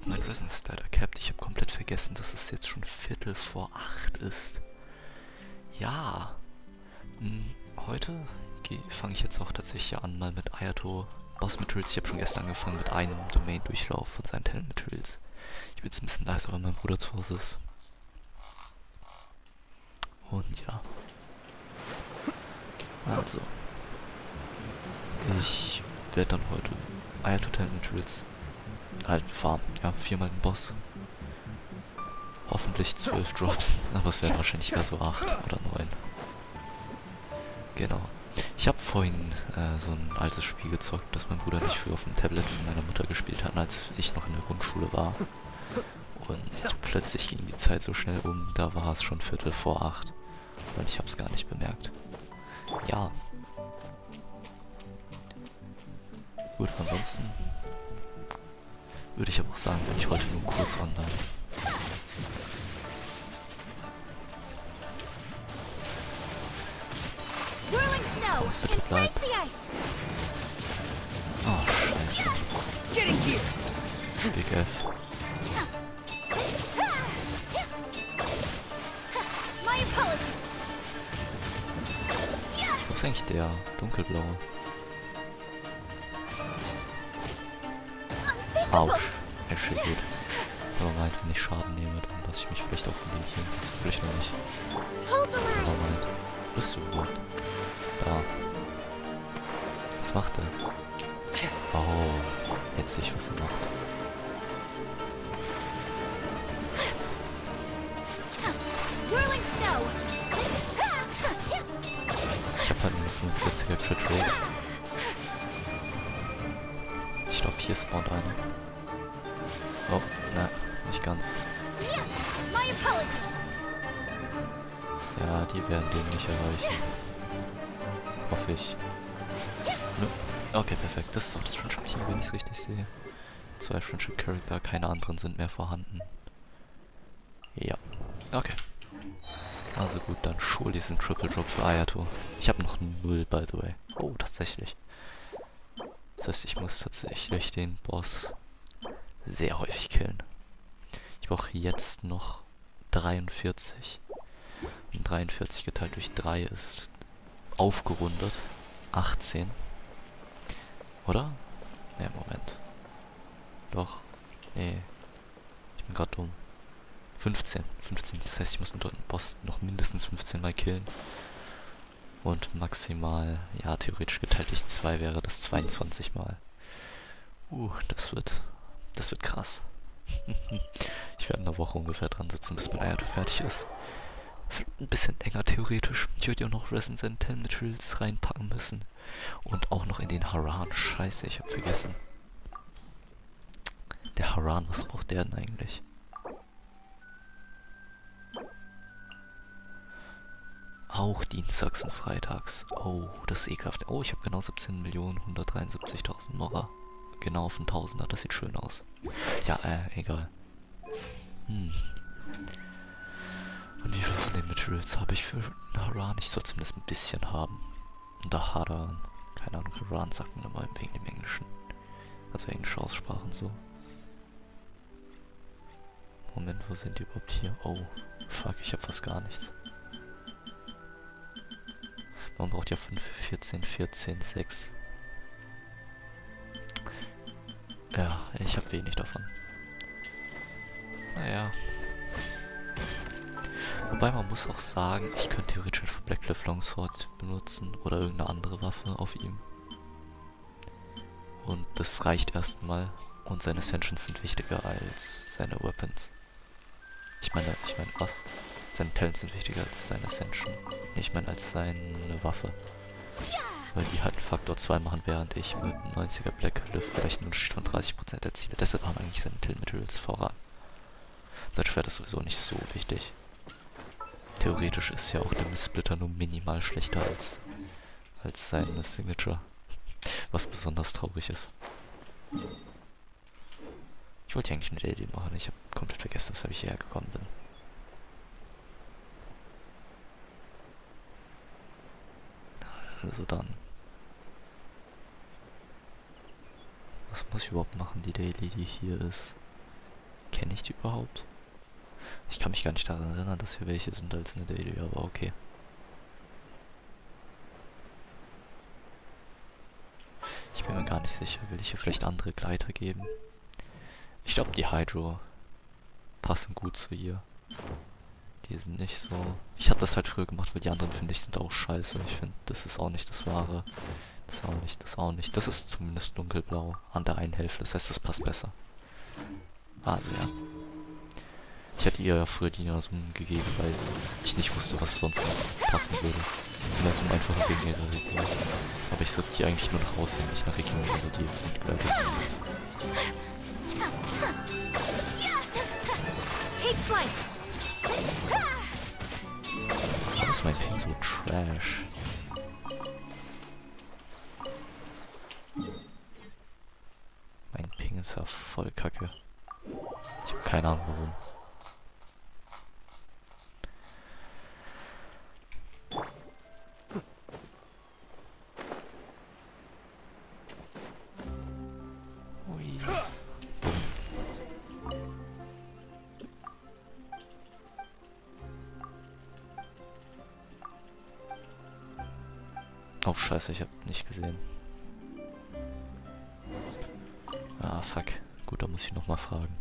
Gut, mein Risen ist leider capped. Ich habe komplett vergessen, dass es jetzt schon Viertel vor acht ist. Ja. Hm, heute fange ich jetzt auch tatsächlich an, mal mit Ayato Boss Materials. Ich habe schon gestern angefangen mit einem Domain-Durchlauf von seinen Talent Materials. Ich bin jetzt ein bisschen leiser, weil mein Bruder zu Hause ist. Und ja. Also. Ich werde dann heute Ayato Talent Materials halt farmen. Ja, viermal den Boss. Hoffentlich zwölf Drops, aber es werden wahrscheinlich eher so acht oder neun. Genau. Ich habe vorhin äh, so ein altes Spiel gezockt, das mein Bruder nicht früher auf dem Tablet von meiner Mutter gespielt hat, als ich noch in der Grundschule war. Und plötzlich ging die Zeit so schnell um, da war es schon Viertel vor acht. Und ich habe es gar nicht bemerkt. Ja. Gut, ansonsten würde ich aber auch sagen, bin ich heute nur kurz online. Bitte bleib. Oh, scheiße. Big F. Wo ist eigentlich der dunkelblaue? Autsch. Steht gut. Aber meint, wenn ich Schaden nehme, dann lasse ich mich vielleicht auch von dem hier. Will ich noch nicht. Aber meint. Bist du überhaupt? Da. Was macht er? Oh, jetzt sich was er macht. Ich hab halt einen 45er Crit Rate. Ich glaube, hier spawnt einer. Ganz. Ja, die werden den nicht erreichen. Hoffe ich. Ne? Okay, perfekt. Das ist auch das Friendship-Team, wenn ich es richtig sehe. Zwei Friendship-Charakter, keine anderen sind mehr vorhanden. Ja. Okay. Also gut, dann schul diesen Triple Drop für Ayato. Ich habe noch null, by the way. Oh, tatsächlich. Das heißt, ich muss tatsächlich den Boss sehr häufig killen. Brauche jetzt noch 43. Und 43 geteilt durch 3 ist aufgerundet 18. Oder? Ne, Moment. Doch. Nee. Ich bin gerade dumm. 15. 15. Das heißt, ich muss einen Boss noch mindestens 15 Mal killen. Und maximal, ja, theoretisch geteilt durch 2 wäre das 22 Mal. Uh, das wird, das wird krass. ich werde eine Woche ungefähr dran sitzen, bis mein Ayato fertig ist. Ein bisschen länger theoretisch. Ich würde ja noch Resident 10 Materials reinpacken müssen. Und auch noch in den Haran. Scheiße, ich habe vergessen. Der Haran, was braucht der denn eigentlich? Auch dienstags und freitags. Oh, das ist ekelhaft. Oh, ich habe genau 17.173.000 Mora. Genau auf den Tausender. Das sieht schön aus. Ja, äh, egal. Hm. Und wie viel von den Materials habe ich für Haran? Ich soll zumindest ein bisschen haben. Und da Haran. Keine Ahnung, Haran sagt man immer wegen dem Englischen. Also englische Aussprachen so. Moment, wo sind die überhaupt hier? Oh, fuck, ich habe fast gar nichts. Man braucht ja 5, 14, 14, 6. Ja, ich habe wenig davon. Naja. Wobei man muss auch sagen, ich könnte theoretisch für Blackcliff Longsword benutzen oder irgendeine andere Waffe auf ihm. Und das reicht erstmal. Und seine Ascensions sind wichtiger als seine Weapons. Ich meine, ich meine, was? Seine Talents sind wichtiger als seine Ascension. Ich meine, als seine Waffe. Weil die halt Faktor 2 machen, während ich mit 90er Black Lift vielleicht einen Unterschied von 30% erziele. Deshalb haben eigentlich seine Till Materials voran. Sein Schwert ist sowieso nicht so wichtig. Theoretisch ist ja auch der Misssplitter nur minimal schlechter als, als seine Signature. Was besonders traurig ist. Ich wollte ja eigentlich eine Daily machen. Ich habe komplett vergessen, weshalb ich hierher gekommen bin. Also dann. Was muss ich überhaupt machen, die Daily, die hier ist? Kenne ich die überhaupt? Ich kann mich gar nicht daran erinnern, dass hier welche sind als eine Daily, aber okay. Ich bin mir gar nicht sicher. Will ich hier vielleicht andere Gleiter geben? Ich glaube, die Hydro passen gut zu ihr. Die sind nicht so... Ich hatte das halt früher gemacht, weil die anderen, finde ich, sind auch scheiße. Ich finde, das ist auch nicht das Wahre. Das ist auch nicht, das auch nicht. Das ist zumindest dunkelblau an der einen Hälfte. Das heißt, das passt besser. Also ja. Ich hatte ihr ja früher die Nasum gegeben, weil ich nicht wusste, was sonst passen würde. Die Nasum einfach nur wegen ihrer Region. Aber ich sollte die eigentlich nur nach aussehen, nicht nach Region, also die Entgleitung ist. Warum ist mein Ping so trash? Mein Ping ist ja voll kacke. Ich habe keine Ahnung warum. Oh scheiße, ich hab nicht gesehen. Ah, fuck. Gut, da muss ich nochmal fragen.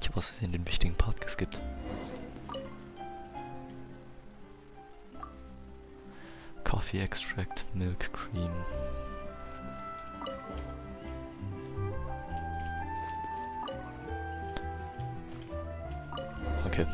Ich habe aus Versehen den wichtigen Part geskippt. Coffee Extract, Milk Cream. Okay.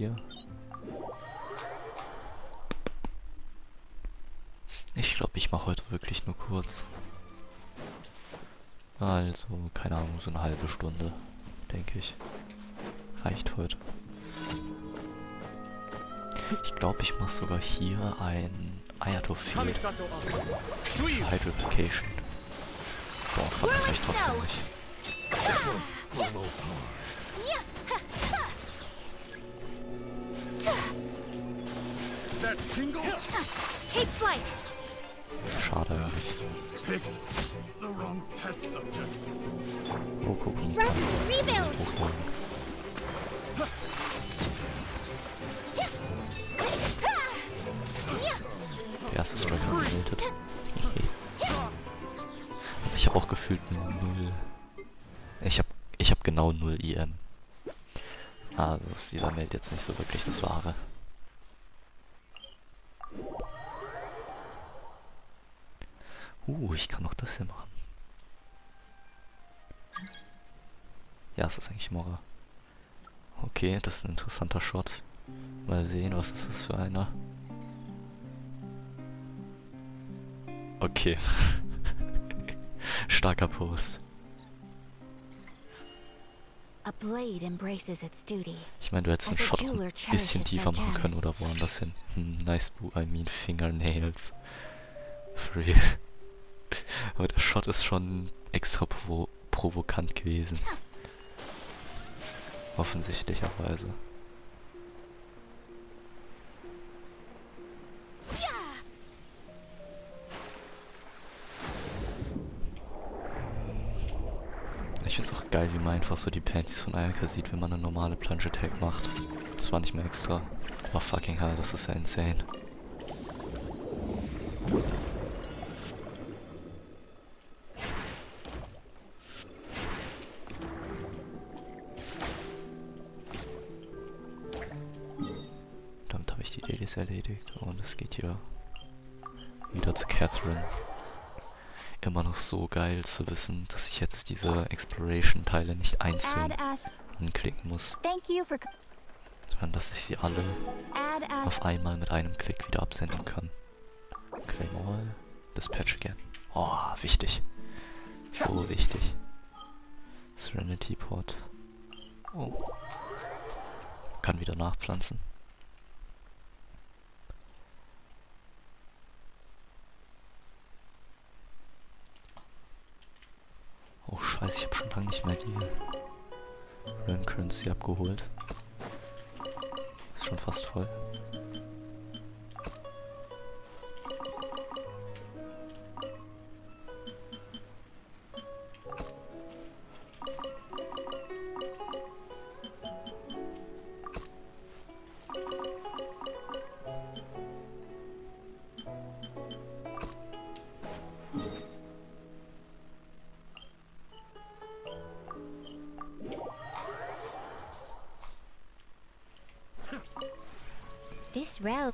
Hier. Ich glaube, ich mache heute wirklich nur kurz. Also, keine Ahnung, so eine halbe Stunde, denke ich. Reicht heute. Ich glaube, ich mache sogar hier ein Ayatollah Hydroplication. Boah, das reicht trotzdem nicht. Schade. Oh, guck mal. Hochladen. Der erste Strike hat gemeldet. Aber ich habe auch gefühlt null. Ich habe ich hab genau null IM. Also ist dieser Meld jetzt nicht so wirklich das Wahre. Uh, ich kann noch das hier machen. Ja, es ist eigentlich Mora. Okay, das ist ein interessanter Shot. Mal sehen, was ist das für einer. Okay. Starker Post. A blade embraces its duty. Ich meine, du hättest den a Shot auch ein bisschen tiefer machen können oder woanders hin. Hm, nice boo, I mean fingernails. For real. Aber der Shot ist schon extra provo provokant gewesen. Offensichtlicherweise. Ich find's auch geil, wie man einfach so die Panties von Ayaka sieht, wenn man eine normale Plunge Attack macht. Das war nicht mehr extra. Aber fucking hell, das ist ja insane. Hier wieder zu Catherine. Immer noch so geil zu wissen, dass ich jetzt diese Exploration-Teile nicht einzeln anklicken muss, sondern dass ich sie alle auf einmal mit einem Klick wieder absenden kann. Claim all, dispatch again. Oh, wichtig. So wichtig. Serenity Port. Oh. Kann wieder nachpflanzen. Scheiße, ich habe schon lange nicht mehr die Realm Currency abgeholt. Ist schon fast voll. Realm.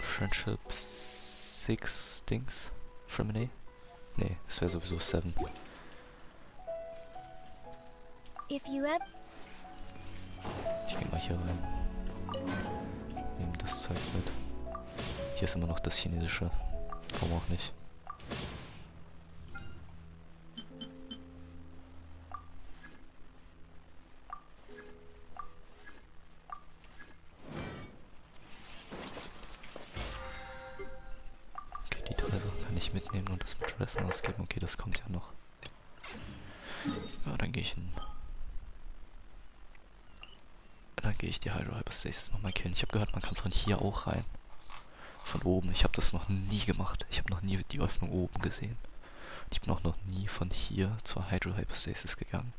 Friendship 6 Dings? Frimine? Nee, es wäre sowieso 7. If you ever. Ich geh mal hier rein. Nehmen das Zeug mit. Hier ist immer noch das chinesische. Warum auch nicht. Dressen ausgeben. Okay, das kommt ja noch. Ja, dann gehe ich in dann gehe ich die Hydro Hypostasis nochmal killen. Ich habe gehört, man kann von hier auch rein. Von oben. Ich habe das noch nie gemacht. Ich habe noch nie die Öffnung oben gesehen. Ich bin auch noch nie von hier zur Hydro Hypostasis gegangen.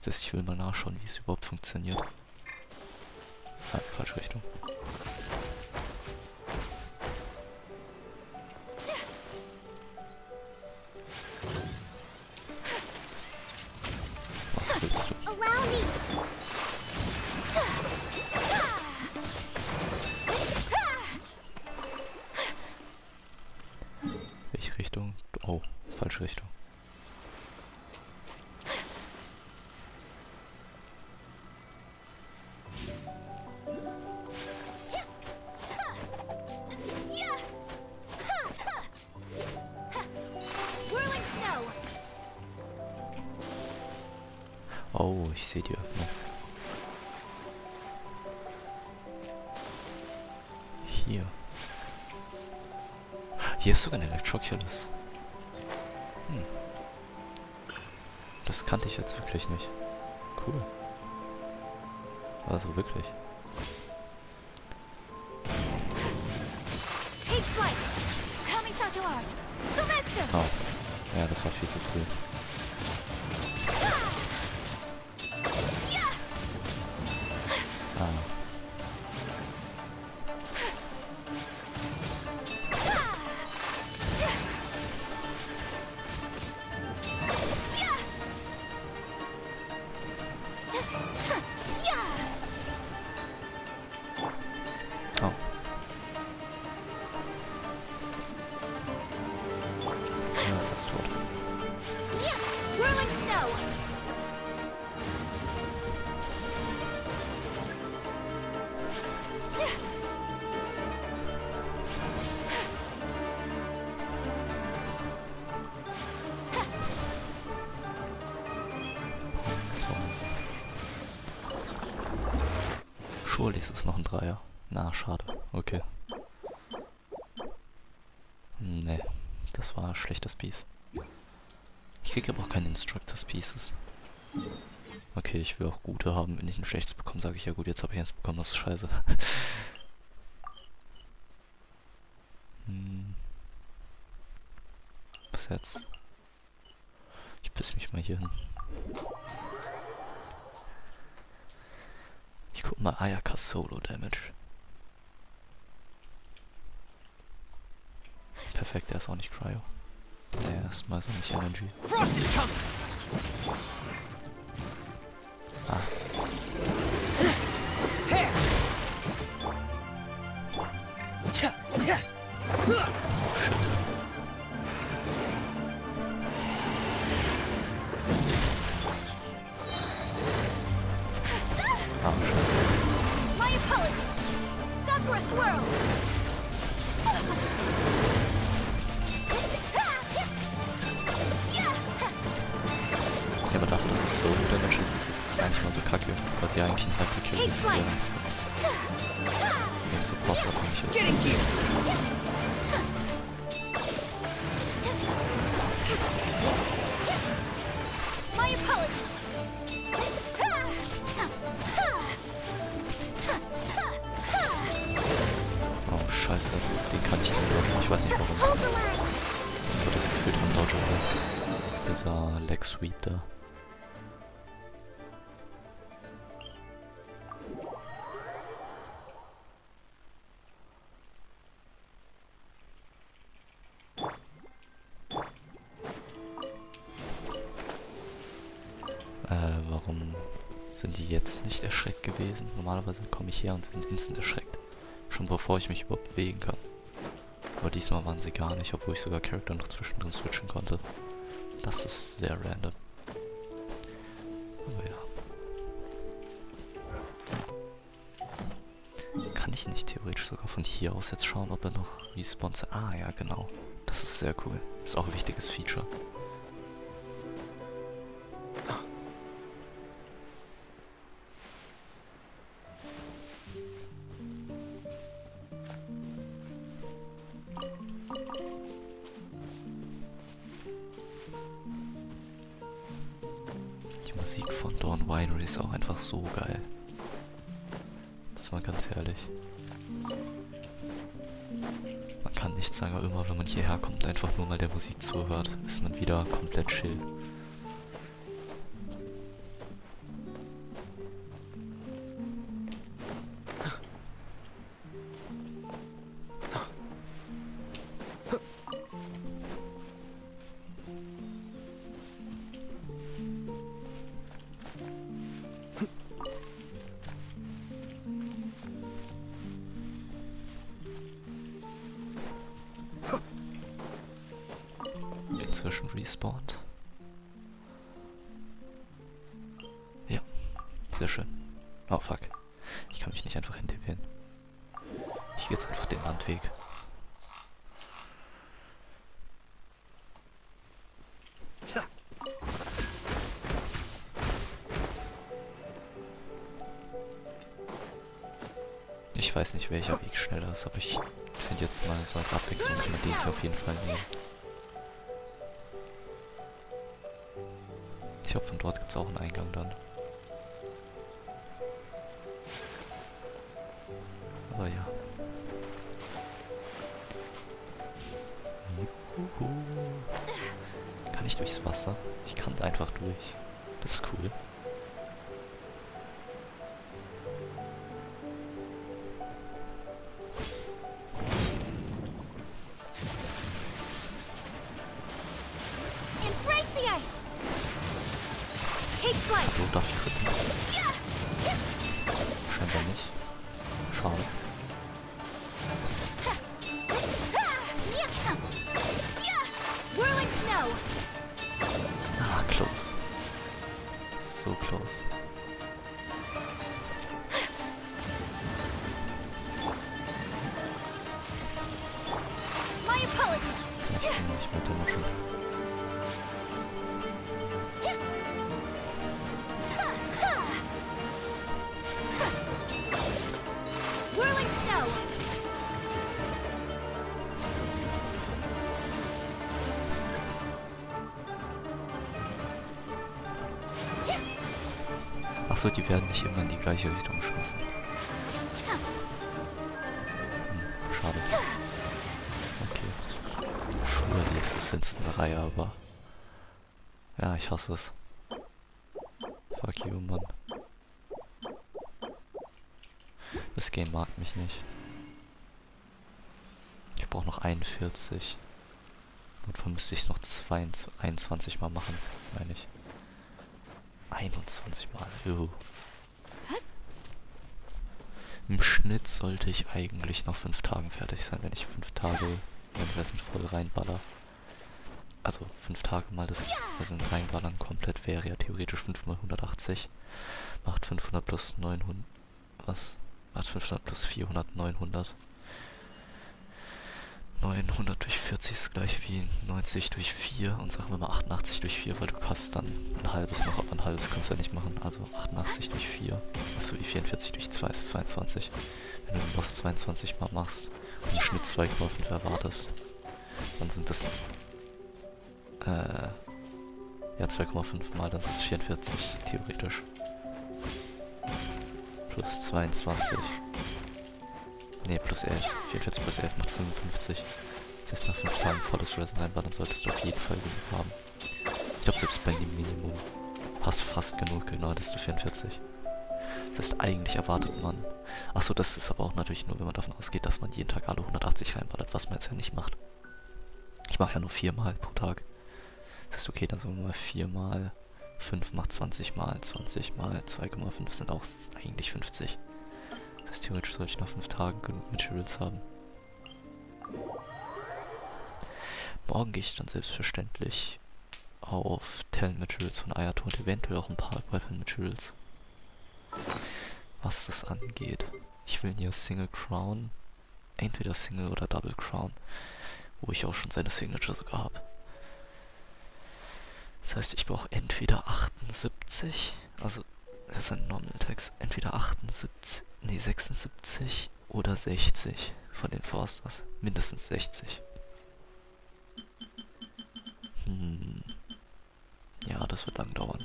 Das heißt, ich will mal nachschauen, wie es überhaupt funktioniert. Ah, falsche Richtung. Surely ist es noch ein Dreier. Na, schade. Okay. Nee, das war ein schlechtes Piece. Ich kriege aber auch keine Instructors Pieces. Okay, ich will auch gute haben. Wenn ich ein schlechtes bekomme, sage ich ja gut, jetzt habe ich eins bekommen, das ist scheiße. hm. Was jetzt? Ich piss mich mal hier hin. Guck mal Ayaka Solo Damage. Perfekt, er ist auch nicht Cryo. Nee, erstmal ist er nicht Energy. Frost is coming! Ah, Here! Cha! Swirl! Ja, aber dafür, dass es Solo Damage ist, ist es nicht mal so kacke. Weil sie eigentlich ein Hyperkill ist, der nicht supportsabhängig ist. Den kann ich nicht löschen. ich weiß nicht warum. Ich habe das Gefühl dran dodge wird. Dieser Leg Sweet da. Äh, warum sind die jetzt nicht erschreckt gewesen? Normalerweise komme ich her und sie sind instant erschreckt. Schon bevor ich mich überhaupt bewegen kann. Aber diesmal waren sie gar nicht, obwohl ich sogar Charakter noch zwischendrin switchen konnte. Das ist sehr random. Aber ja. Kann ich nicht theoretisch sogar von hier aus jetzt schauen, ob er noch respawns? Ah ja, genau. Das ist sehr cool. Ist auch ein wichtiges Feature. So weiß nicht, welcher Weg schneller ist, aber ich finde jetzt mal so als Abwechslung kann man den hier auf jeden Fall nehmen. Ich hoffe, von dort gibt es auch einen Eingang dann. Achso, die werden nicht immer in die gleiche Richtung geschossen. Hm, schade. Okay. Jetzt eine Reihe, aber... Ja, ich hasse es. Fuck you, Mann. Das Game mag mich nicht. Ich brauche noch 41. Notfall müsste ich es noch 22, 21 Mal machen, meine ich. 21 Mal. Juhu. Im Schnitt sollte ich eigentlich nach 5 Tagen fertig sein, wenn ich 5 Tage währenddessen voll reinballer. Also 5 Tage mal das also reinballern komplett wäre ja theoretisch 5 mal 180. Macht 500 plus 900. Was? Macht 500 plus 400, 900. 900 durch 40 ist gleich wie 90 durch 4 und sagen wir mal 88 durch 4, weil du hast dann ein halbes noch, aber ein halbes kannst du ja nicht machen. Also 88 durch 4, achso, wie 44 durch 2 ist 22. Wenn du den Boss 22 mal machst und im Schnitt 2,5 erwartest, dann sind das äh, ja 2,5 mal, dann ist es 44, theoretisch. Plus 22. Ne, plus 11. 44 plus 11 macht 55. Das heißt, nach 5 Tagen volles Resin reinballern solltest du auf jeden Fall genug haben. glaube, selbst bei dem Minimum passt fast genug, genau, das ist 44. Das heißt, eigentlich erwartet man... Achso, das ist aber auch natürlich nur, wenn man davon ausgeht, dass man jeden Tag alle 180 reinballert, was man jetzt ja nicht macht. Ich mache ja nur viermal pro Tag. Das heißt, okay, dann sagen wir mal viermal 5 macht 20 mal 20 mal 2,5 sind auch eigentlich 50. Das theoretisch sollte ich nach 5 Tagen genug Materials haben. Morgen gehe ich dann selbstverständlich auf Talent Materials von Ayato und eventuell auch ein paar Weapon Materials. Was das angeht. Ich will hier Single Crown. Entweder Single oder Double Crown. Wo ich auch schon seine Signature sogar habe. Das heißt, ich brauche entweder 78, also das ein Normal Text, entweder 78, nee 76 oder 60 von den Forsters. Mindestens 60. Hm. Ja, das wird lang dauern.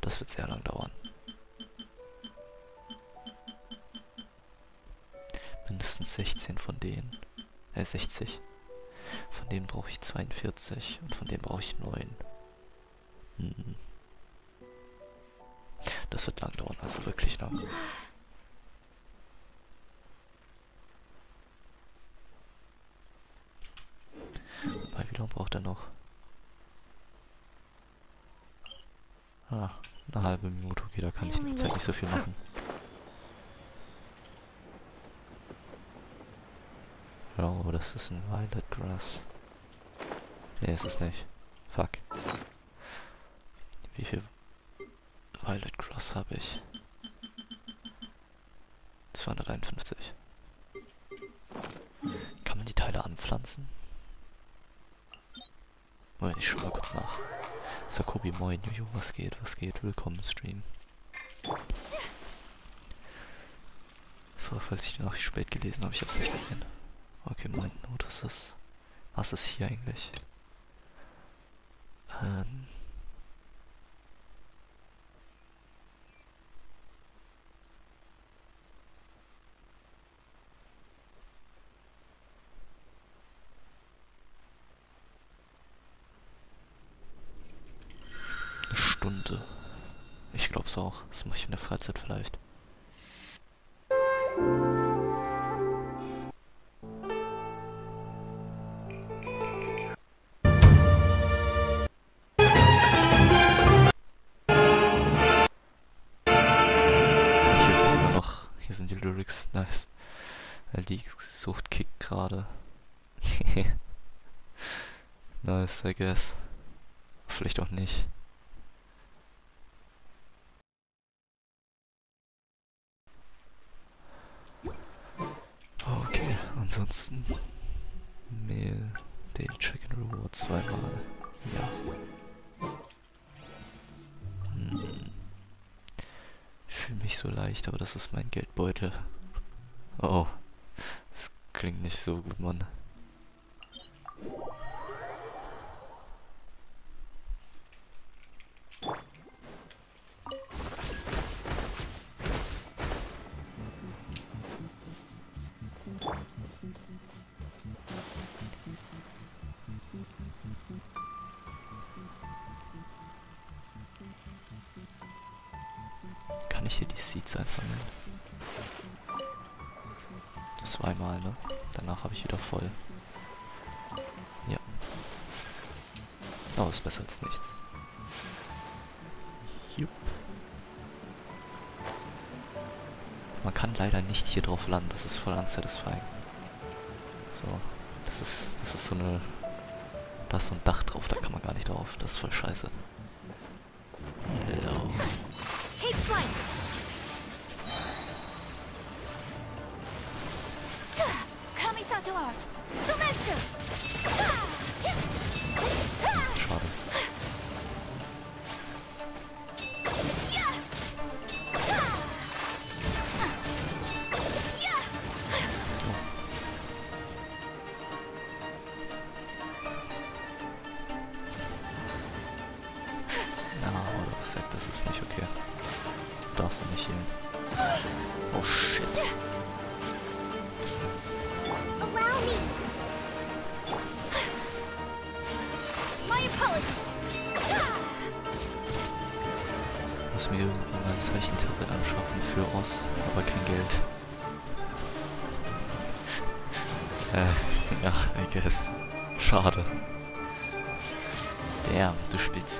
Das wird sehr lang dauern. Mindestens 16 von denen. Äh, 60. Von denen brauche ich 42 und von denen brauche ich 9. Hm. Das wird lang dauern, also wirklich lang. Wobei, wie lange braucht er noch? Ah, eine halbe Minute. Okay, da kann ich in der Zeit nicht so viel machen. Aber das ist ein Violet Grass. Nee, ist es nicht. Fuck. Wie viel Violet Grass habe ich? 251. Kann man die Teile anpflanzen? Moment, ich schau mal kurz nach. Sakobi, moin, Jojo, was geht, was geht? Willkommen im Stream. So, falls ich die Nachricht spät gelesen habe, ich habe es nicht gesehen. Okay, Moment, Notices. Was ist hier eigentlich? Ähm... I guess. Vielleicht auch nicht. Okay, ansonsten Mehl, Daily Chicken Reward zweimal. Ja. Hm. Ich fühle mich so leicht, aber das ist mein Geldbeutel. Oh, das klingt nicht so gut, Mann. Voll unsatisfying. So. Das ist, das ist so eine... Da ist so ein Dach drauf, da kann man gar nicht drauf. Das ist voll scheiße.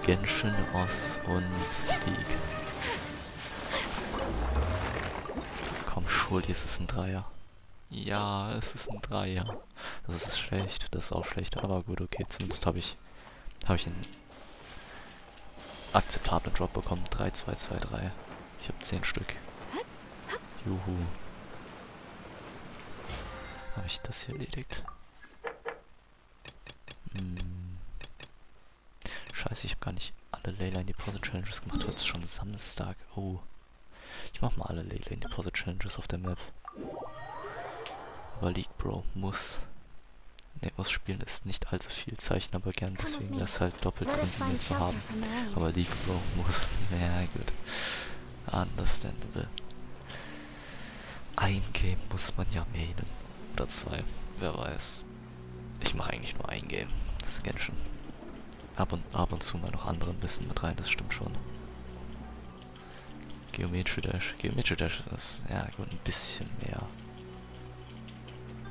Genshin, Oz und League. Komm, Schuld, es ist ein Dreier. Ja, es ist ein Dreier. Das ist schlecht, das ist auch schlecht, aber gut, okay, zumindest habe ich, habe ich einen akzeptablen Drop bekommen. 3, 2, 2, 3. Ich habe 10 Stück. Juhu. Habe ich das hier erledigt? Hm. Scheiße, ich habe gar nicht alle Leyline Deposit Challenges gemacht. Heute ist schon Samstag. Oh. Ich mach mal alle Leyline Deposit Challenges auf der Map. Aber League Bro muss. Ne, muss spielen ist nicht allzu viel Zeichen, aber gern deswegen das halt doppelt find zu haben. Aber League Bro muss. Ja, gut. Understandable. Ein Game muss man ja mainen. Oder zwei. Wer weiß. Ich mache eigentlich nur ein Game. Das Genshin. Ab und, ab und zu mal noch andere ein bisschen mit rein, das stimmt schon. Geometry Dash. Geometry Dash ist, ja gut, ein bisschen mehr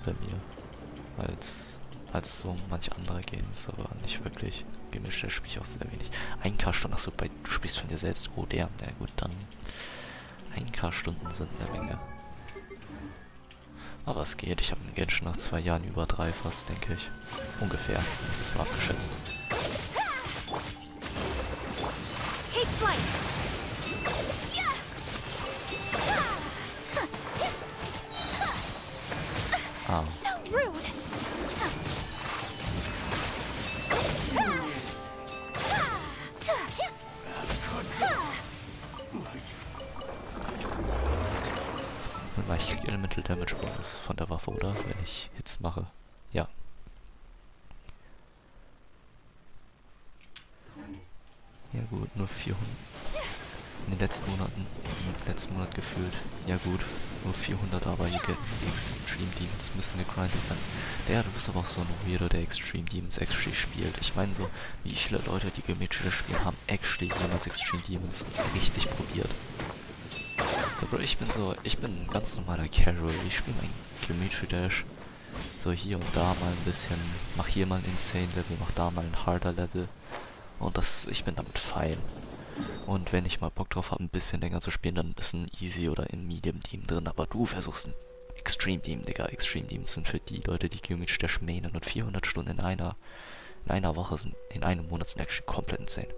bei mir als, als so manche andere Games, aber nicht wirklich. Geometry Dash spiele ich auch sehr wenig. 1K-Stunden, achso, bei, du spielst von dir selbst. Oh, der, na gut, dann 1K-Stunden sind eine Menge. Aber es geht, ich habe einen Genshin nach zwei Jahren über drei fast, denke ich. Ungefähr, das ist mal abgeschätzt. Krieg Elemental Damage Bonus von der Waffe, oder? Wenn ich Hits mache. Ja. Ja gut, nur 400. In den letzten Monaten, im letzten Monat gefühlt. Ja gut, nur 400, aber hier die Extreme Demons müssen gegrindet werden. Ja, du bist aber auch so ein Weirdo, der Extreme Demons actually spielt. Ich meine so, wie viele Leute, die Geometry spielen, haben actually jemals Extreme Demons richtig probiert. Aber ich bin so, ich bin ein ganz normaler Casual. Ich spiele mein Geometry Dash so hier und da mal ein bisschen, mach hier mal ein Insane Level, mach da mal ein Harder Level. Und das, ich bin damit fein. Und wenn ich mal Bock drauf habe, ein bisschen länger zu spielen, dann ist ein Easy oder ein Medium Team drin. Aber du versuchst ein Extreme Team, Digga. Extreme Teams sind für die Leute, die Geometry Dash mainen. Und 400 Stunden in einer, in einer Woche sind, in einem Monat sind actually komplett insane.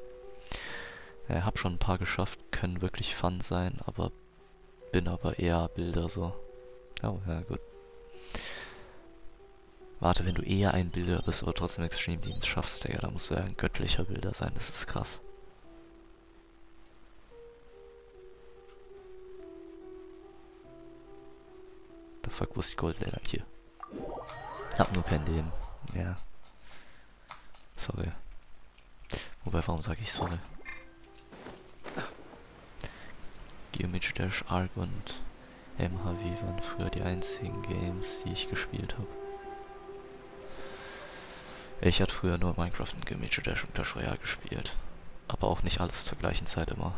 Äh, hab schon ein paar geschafft, können wirklich fun sein, aber bin aber eher Bilder so. Oh, ja, gut. Warte, wenn du eher ein Bilder bist, aber trotzdem Extreme Dienst schaffst, Digga, da musst du ja ein göttlicher Bilder sein, das ist krass. The fuck, wo ist die Goldleder? Hier. Hab nur kein Leben. Ja. Sorry. Wobei, warum sage ich sorry? Geometry Dash, Arc und MHW waren früher die einzigen Games, die ich gespielt habe. Ich hatte früher nur Minecraft und Geometry Dash und Clash Royale gespielt. Aber auch nicht alles zur gleichen Zeit immer.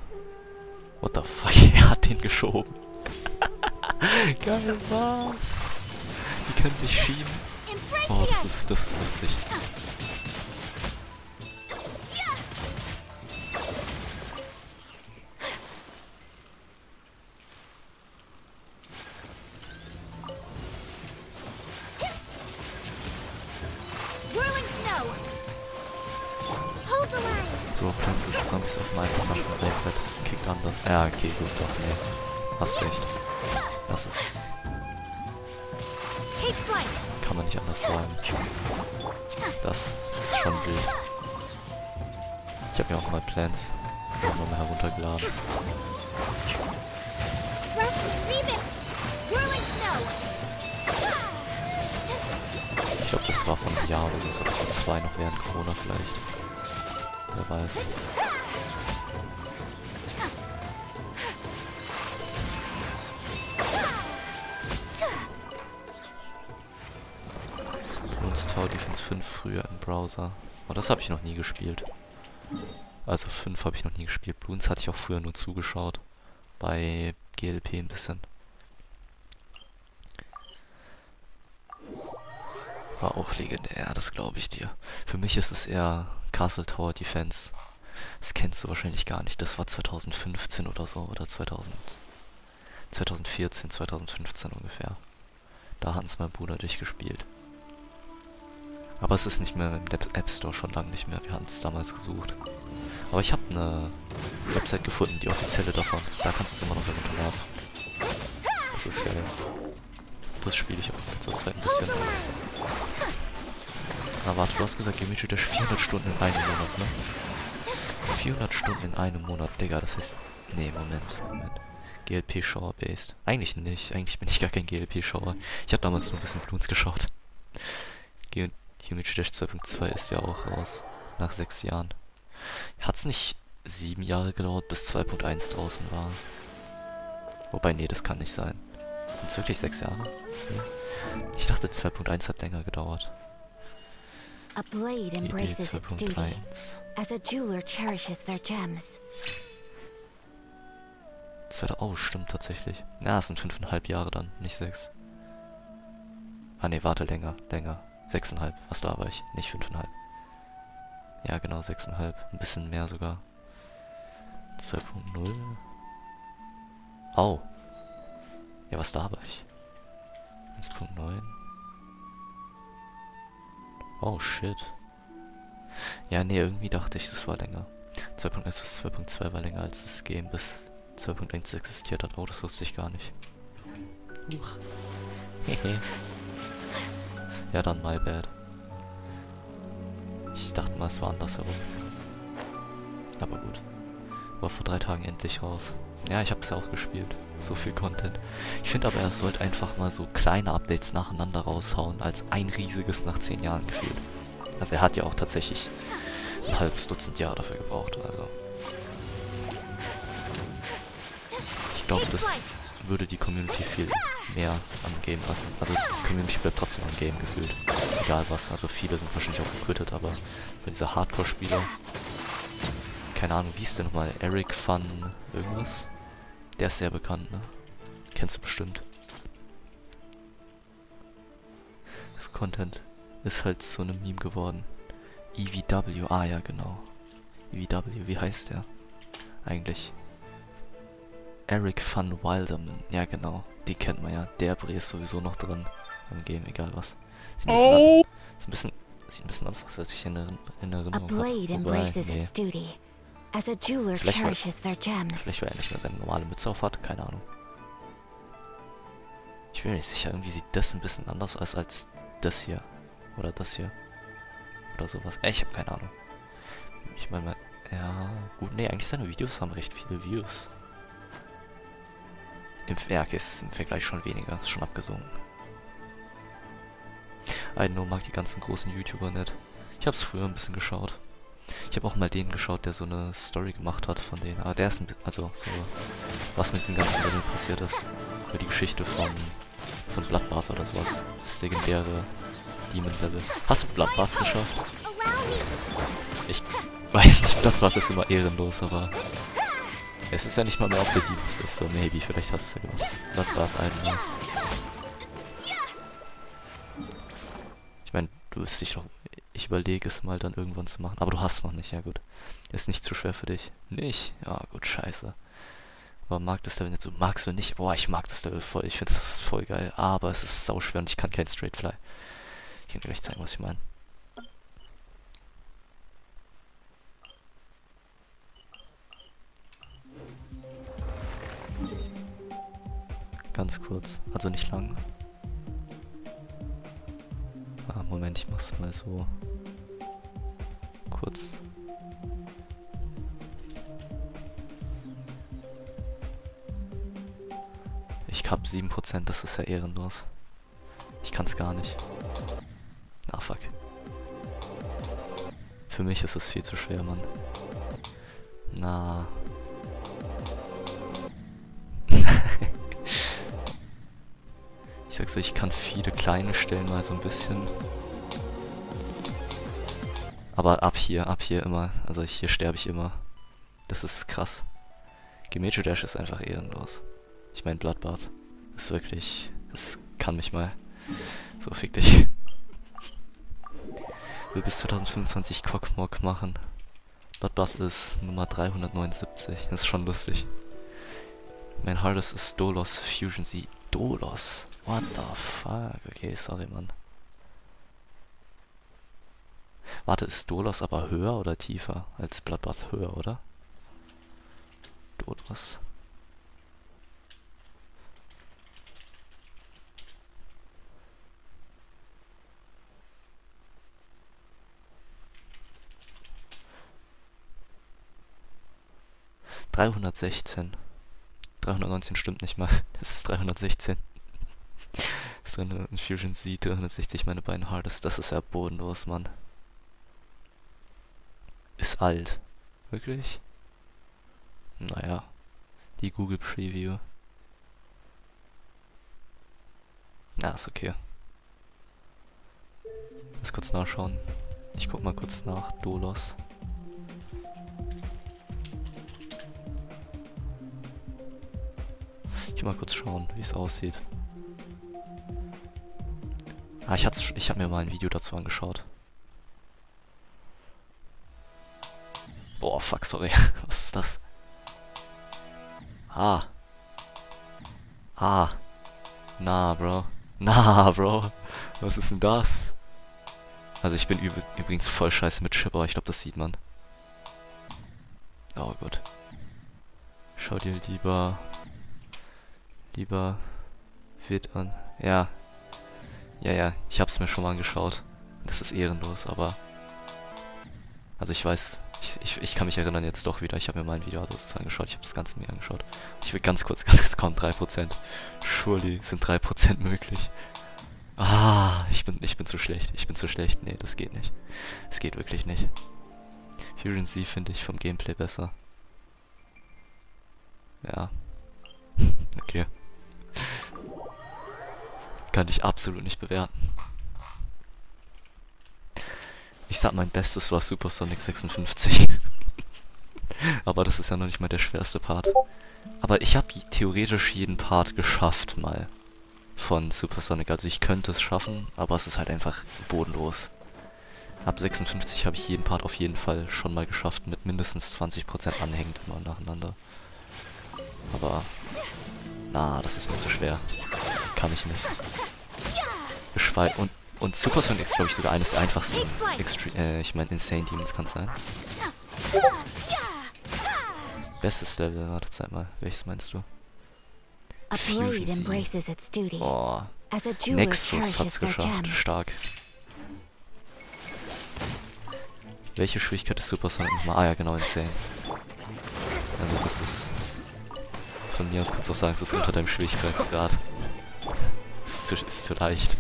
What the fuck, er hat den geschoben. Geil, was? Die können sich schieben. Oh, das ist, das ist lustig. Das habe ich noch nie gespielt. Also 5 habe ich noch nie gespielt. Bloons hatte ich auch früher nur zugeschaut. Bei GLP ein bisschen. War auch legendär, das glaube ich dir. Für mich ist es eher Castle Tower Defense. Das kennst du wahrscheinlich gar nicht. Das war 2015 oder so. Oder 2000, 2014, 2015 ungefähr. Da hat es mein Bruder durchgespielt. Aber es ist nicht mehr im App Store schon lange nicht mehr. Wir hatten es damals gesucht. Aber ich habe eine Website gefunden, die offizielle davon. Da kannst du es immer noch herunterladen. Das ist geil. Das spiele ich auch in letzter Zeit ein bisschen. Na warte, du hast gesagt, Geometry Dash 400 Stunden in einem Monat, ne? 400 Stunden in einem Monat, Digga, das heißt... Nee, Moment, Moment. GLP-Shower based. Eigentlich nicht, eigentlich bin ich gar kein GLP-Shower. Ich habe damals nur ein bisschen Bloons geschaut. Ge Dash 2.2 ist ja auch raus. Nach sechs Jahren. Hat's nicht sieben Jahre gedauert, bis 2.1 draußen war? Wobei, nee, das kann nicht sein. Sind es wirklich sechs Jahre? Nee. Ich dachte, 2.1 hat länger gedauert. A blade embraces its duty, 2.1. as a jeweler cherishes their gems. Zweiter, oh, stimmt tatsächlich. Ja, es sind fünfeinhalb Jahre dann, nicht sechs. Ah ne, warte, länger, länger. Sechseinhalb, was da war ich, nicht fünfeinhalb. Ja, genau, sechseinhalb. Ein bisschen mehr sogar. 2.0. Oh. Ja, was da war ich? 1.9. Oh, shit. Ja, nee, irgendwie dachte ich, das war länger. 2.1 bis 2.2 war länger als das Game bis 2.1 existiert hat. Oh, das wusste ich gar nicht. Huch. Hehe. ja, dann my bad. Ich dachte mal, es war andersherum. Aber gut. War vor drei Tagen endlich raus. Ja, ich habe es ja auch gespielt. So viel Content. Ich finde aber, er sollte einfach mal so kleine Updates nacheinander raushauen, als ein riesiges nach zehn Jahren gefühlt. Also er hat ja auch tatsächlich ein halbes Dutzend Jahre dafür gebraucht, also. Ich glaube, das würde die Community viel mehr am Game lassen. Also die Community bleibt trotzdem am Game gefühlt. Egal was. Also viele sind wahrscheinlich auch gequittet, aber bei dieser Hardcore-Spieler. Keine Ahnung, wie ist der nochmal? Eric Fun irgendwas? Der ist sehr bekannt, ne? Kennst du bestimmt. Das Content ist halt zu einem Meme geworden. EVW, ah ja, genau. EVW, wie heißt der? Eigentlich. Eric Van Wilderman, ja genau, die kennt man ja. Der Brie ist sowieso noch drin im Game, egal was. Sieht ein bisschen, Oh! an, ist ein bisschen, sieht ein bisschen aus, als ich in, in Erinnerung habe. Wobei, nee, its duty, as a jeweler Vielleicht war- cherishes their gems. vielleicht weil er nicht mehr seine normale Mütze auf hat, keine Ahnung. Ich bin mir nicht sicher, irgendwie sieht das ein bisschen anders aus als das hier. Oder das hier. Oder sowas. Äh, ich habe keine Ahnung. Ich meine, ja, gut, nee, eigentlich seine Videos haben recht viele Views. Im Werk ist im Vergleich schon weniger, ist schon abgesunken. Aino mag die ganzen großen YouTuber nicht. Ich hab's früher ein bisschen geschaut. Ich habe auch mal den geschaut, der so eine Story gemacht hat von denen. Aber der ist ein also so, was mit diesen ganzen Leveln passiert ist. Über die Geschichte von, von Bloodbath oder sowas. Das legendäre Demon-Level. Hast du Bloodbath geschafft? Ich weiß nicht, Bloodbath ist immer ehrenlos, aber es ist ja nicht mal mehr auf der so maybe, vielleicht hast du gemacht. Bloodbath einmal. Ich meine, du wirst dich doch. Ich überlege es mal dann irgendwann zu machen. Aber du hast noch nicht, ja gut. Ist nicht zu schwer für dich. Nicht? Ja gut, scheiße. Aber mag das Level nicht so. Magst du nicht? Boah, ich mag das Level voll. Ich finde das ist voll geil. Aber es ist sau schwer und ich kann kein Straight Fly. Ich kann gleich zeigen, was ich meine. Ganz kurz. Also nicht lang. Ah, Moment, ich mach's mal so. Kurz. Ich hab 7%, das ist ja ehrenlos. Ich kann's gar nicht. Na fuck. Für mich ist es viel zu schwer, Mann. Na. ich sag so, ich kann viele kleine Stellen mal so ein bisschen. Aber ab hier, ab hier immer. Also hier sterbe ich immer. Das ist krass. Gemetro Dash ist einfach ehrenlos. Ich mein Bloodbath ist wirklich... Das kann mich mal. So, fick dich. Will bis 2025 Quackmog machen. Bloodbath ist Nummer 379. Das ist schon lustig. Mein Hardest ist Dolos Fusion Z. Dolos? What the fuck? Okay, sorry, Mann. Warte, ist Dolos aber höher oder tiefer als Bloodbath höher, oder? Dolos. Dreihundertsechzehn. 319 stimmt nicht mal. Das ist 316. Das ist drin in Fusion Z, 360 meine beiden Hardest. Das ist ja bodenlos, Mann. Ist alt. Wirklich? Naja. Die Google Preview. Na, ist okay. Lass kurz nachschauen. Ich guck mal kurz nach. Dolos. Ich will mal kurz schauen, wie es aussieht. Ah, ich, ich habe mir mal ein Video dazu angeschaut. Boah, fuck, sorry. Was ist das? Ah. Ah. Na, Bro. Na, Bro. Was ist denn das? Also ich bin übrigens voll scheiße mit Chip, aber ich glaube, das sieht man. Oh, gut. Schau dir lieber lieber wird an. Ja. Ja, ja, ich hab's mir schon mal angeschaut. Das ist ehrenlos, aber... Also ich weiß, ich, ich, ich kann mich erinnern jetzt doch wieder. Ich habe mir mal ein Video dazu angeschaut. Ich habe das Ganze mir angeschaut. Ich will ganz kurz, ganz kurz, komm, 3%. Surely sind 3% möglich. Ah, ich bin, ich bin zu schlecht. Ich bin zu schlecht. Nee, das geht nicht. Es geht wirklich nicht. Fusion Z finde ich vom Gameplay besser. Ja. okay. Kann ich absolut nicht bewerten. Ich sag, mein Bestes war Supersonic 56. Aber das ist ja noch nicht mal der schwerste Part. Aber ich habe theoretisch jeden Part geschafft mal von Supersonic. Also ich könnte es schaffen, aber es ist halt einfach bodenlos. Ab 56 habe ich jeden Part auf jeden Fall schon mal geschafft, mit mindestens 20% anhängend immer nacheinander. Aber, na, das ist mir zu schwer. Kann ich nicht. Geschweige und und Supersonic ist glaube ich sogar eines der einfachsten. Extre äh, ich meine Insane Demons kann es sein. Bestes Level, warte Zeit mal. Welches meinst du? Fusion Oh. Nexus hat's geschafft. Stark. Welche Schwierigkeit ist Supersonic nochmal? Ah ja, genau, Insane. Also das ist... Von mir aus kannst du auch sagen, es ist unter deinem Schwierigkeitsgrad. Ist zu, ist zu leicht.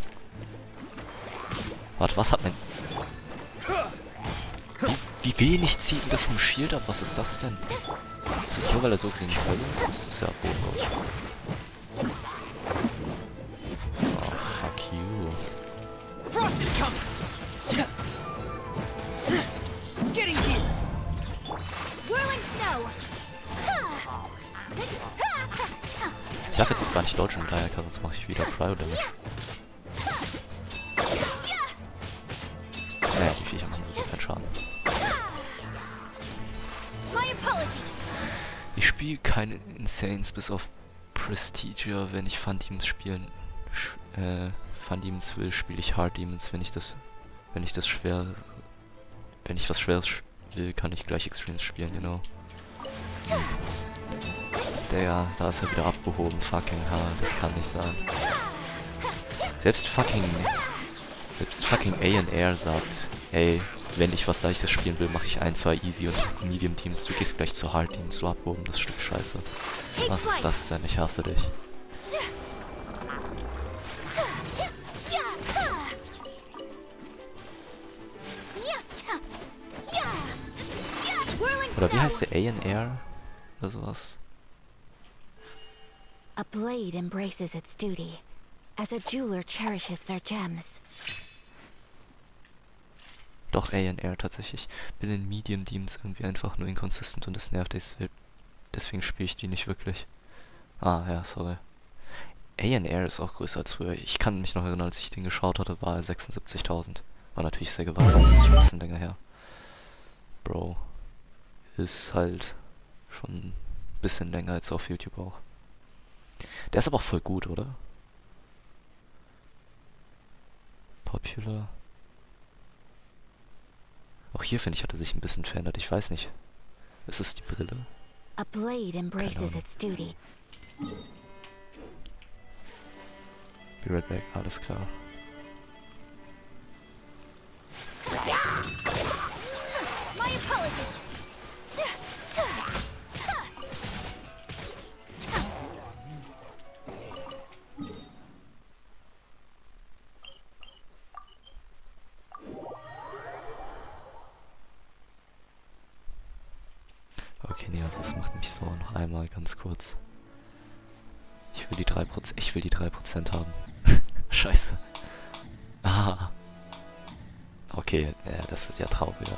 Warte, was hat mein... Wie, wie wenig zieht denn das vom Shield ab? Was ist das denn? Ist es nur, weil er so Fell ist? Das ist ja bodenlos. Oh, fuck you. Frost is coming. Ich darf jetzt auch gar nicht dodgen, daher sonst mache ich wieder Cryo Damage. Naja, die Viecher machen so keinen Schaden. Ich spiele keine Insanes bis auf Prestigia, wenn ich Fun Demons spielen sch äh, Fun Demons will, spiele ich Hard Demons, wenn ich das wenn ich das schwer wenn ich was schweres will, kann ich gleich Extremes spielen, genau. Hm. Der, da ist er wieder abgehoben, fucking hell, das kann nicht sein. Selbst fucking selbst fucking A&R sagt, ey, wenn ich was leichtes spielen will, mache ich ein, zwei Easy und Medium Teams. Du gehst gleich zu Hard Teams, so abhoben, das Stück Scheiße. Was ist das denn? Ich hasse dich. Oder wie heißt der A&R? Oder sowas? A blade embraces its duty, as a jeweler cherishes their gems. Doch, A&R tatsächlich. Bin in Medium Teams irgendwie einfach nur inconsistent und das nervt deswegen, deswegen spiele ich die nicht wirklich. Ah, ja, sorry. A&R ist auch größer als früher. Ich kann mich noch erinnern, als ich den geschaut hatte, war er 76.000. War natürlich sehr gewachsen, das ist schon ein bisschen länger her. Bro. Ist halt schon ein bisschen länger als auf YouTube auch. Der ist aber auch voll gut, oder? Popular. Auch hier finde ich, hat er sich ein bisschen verändert. Ich weiß nicht. Ist es die Brille? A blade embraces its duty. Be right back, alles klar. My apologies. Also es macht mich so noch einmal ganz kurz. Ich will die 3%, ich will die 3% haben. Scheiße. Ah. Okay, ja, das ist ja trauriger.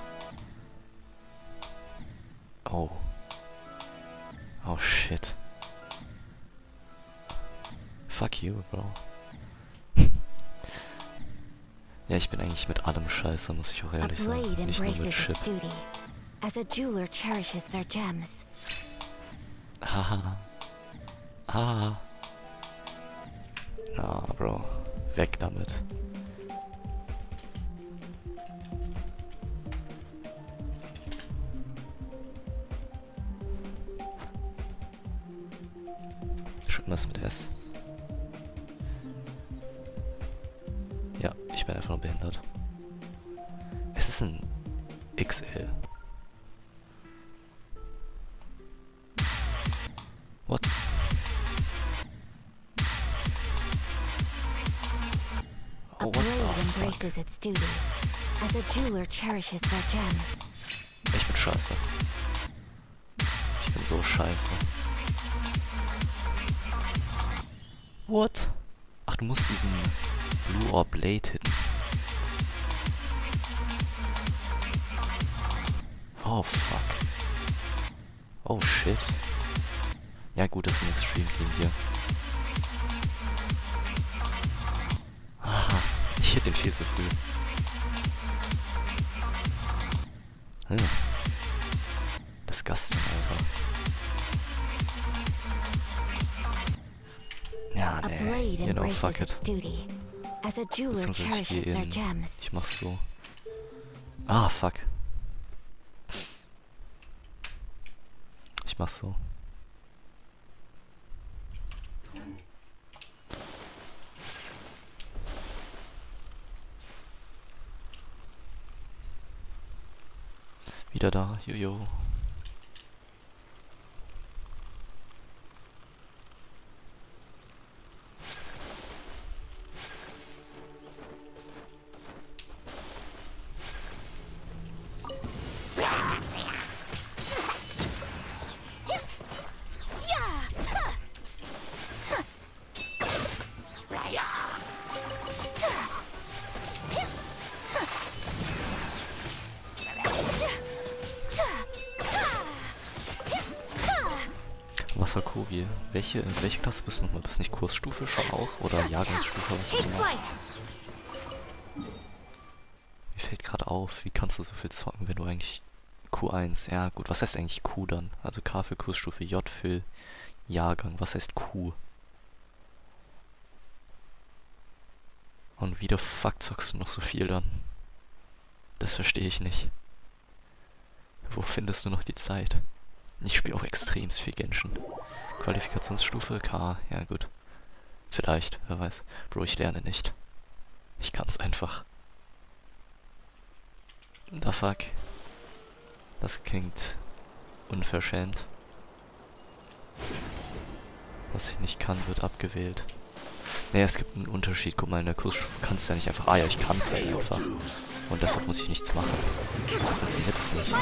Oh. Oh shit. Fuck you, bro. ja, ich bin eigentlich mit allem scheiße, muss ich auch ehrlich sagen. Nicht nur mit Shit. As a jeweler cherishes their gems. Haha. Ah. Na, Bro. Weg damit. Schon was mit S. Ja, ich bin einfach nur behindert. Es ist ein XL. Embraces its duty. As a jeweler cherishes their gems. Ich bin scheiße. Ich bin so scheiße. What? Ach, du musst diesen Blue Orb Blade hitten. Oh, fuck. Oh, shit. Ja gut, das ist ein Extreme Team hier. Ich hit den viel zu früh. Hm. Disgusting, Alter. Ja, nee. You know, fuck it. Beziehungsweise ich gehe in... Ich mach's so. Ah, fuck. Ich mach's so. Wieder da, jojo. Du nicht Kursstufe schon auch? Oder Jahrgangsstufe, was auch immer? Mir fällt gerade auf, wie kannst du so viel zocken, wenn du eigentlich Q1, ja gut, was heißt eigentlich Q dann? Also K für Kursstufe, J für Jahrgang, was heißt Q? Und wie der Fuck zockst du noch so viel dann? Das verstehe ich nicht. Wo findest du noch die Zeit? Ich spiele auch extrem viel Genshin. Qualifikationsstufe K, ja gut. Vielleicht, wer weiß. Bro, ich lerne nicht. Ich kann's einfach. Da fuck. Das klingt unverschämt. Was ich nicht kann, wird abgewählt. Naja, es gibt einen Unterschied. Guck mal, in der Kursstufe kannst du ja nicht einfach... Ah ja, ich kann es halt einfach. Und deshalb muss ich nichts machen. Funktioniert das nicht.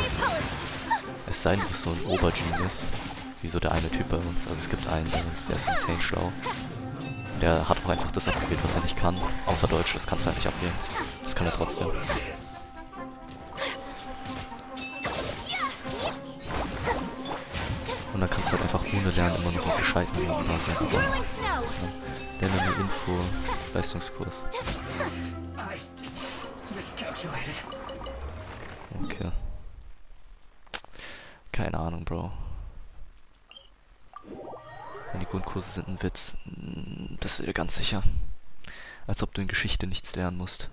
Es sei denn, du bist so ein Obergenius. Wieso der eine Typ bei uns? Also es gibt einen bei uns, der ist insane schlau. Der hat auch einfach das abgewählt, was er nicht kann. Außer Deutsch, das kannst du halt nicht abwählen. Das kann er trotzdem. Und dann kannst du halt einfach ohne Lernen immer noch auf gescheiten Noten da sein. Dann eine Info, Leistungskurs. Okay. Keine Ahnung, Bro. Wenn die Grundkurse sind ein Witz, mm, bist du dir ganz sicher. Als ob du in Geschichte nichts lernen musst.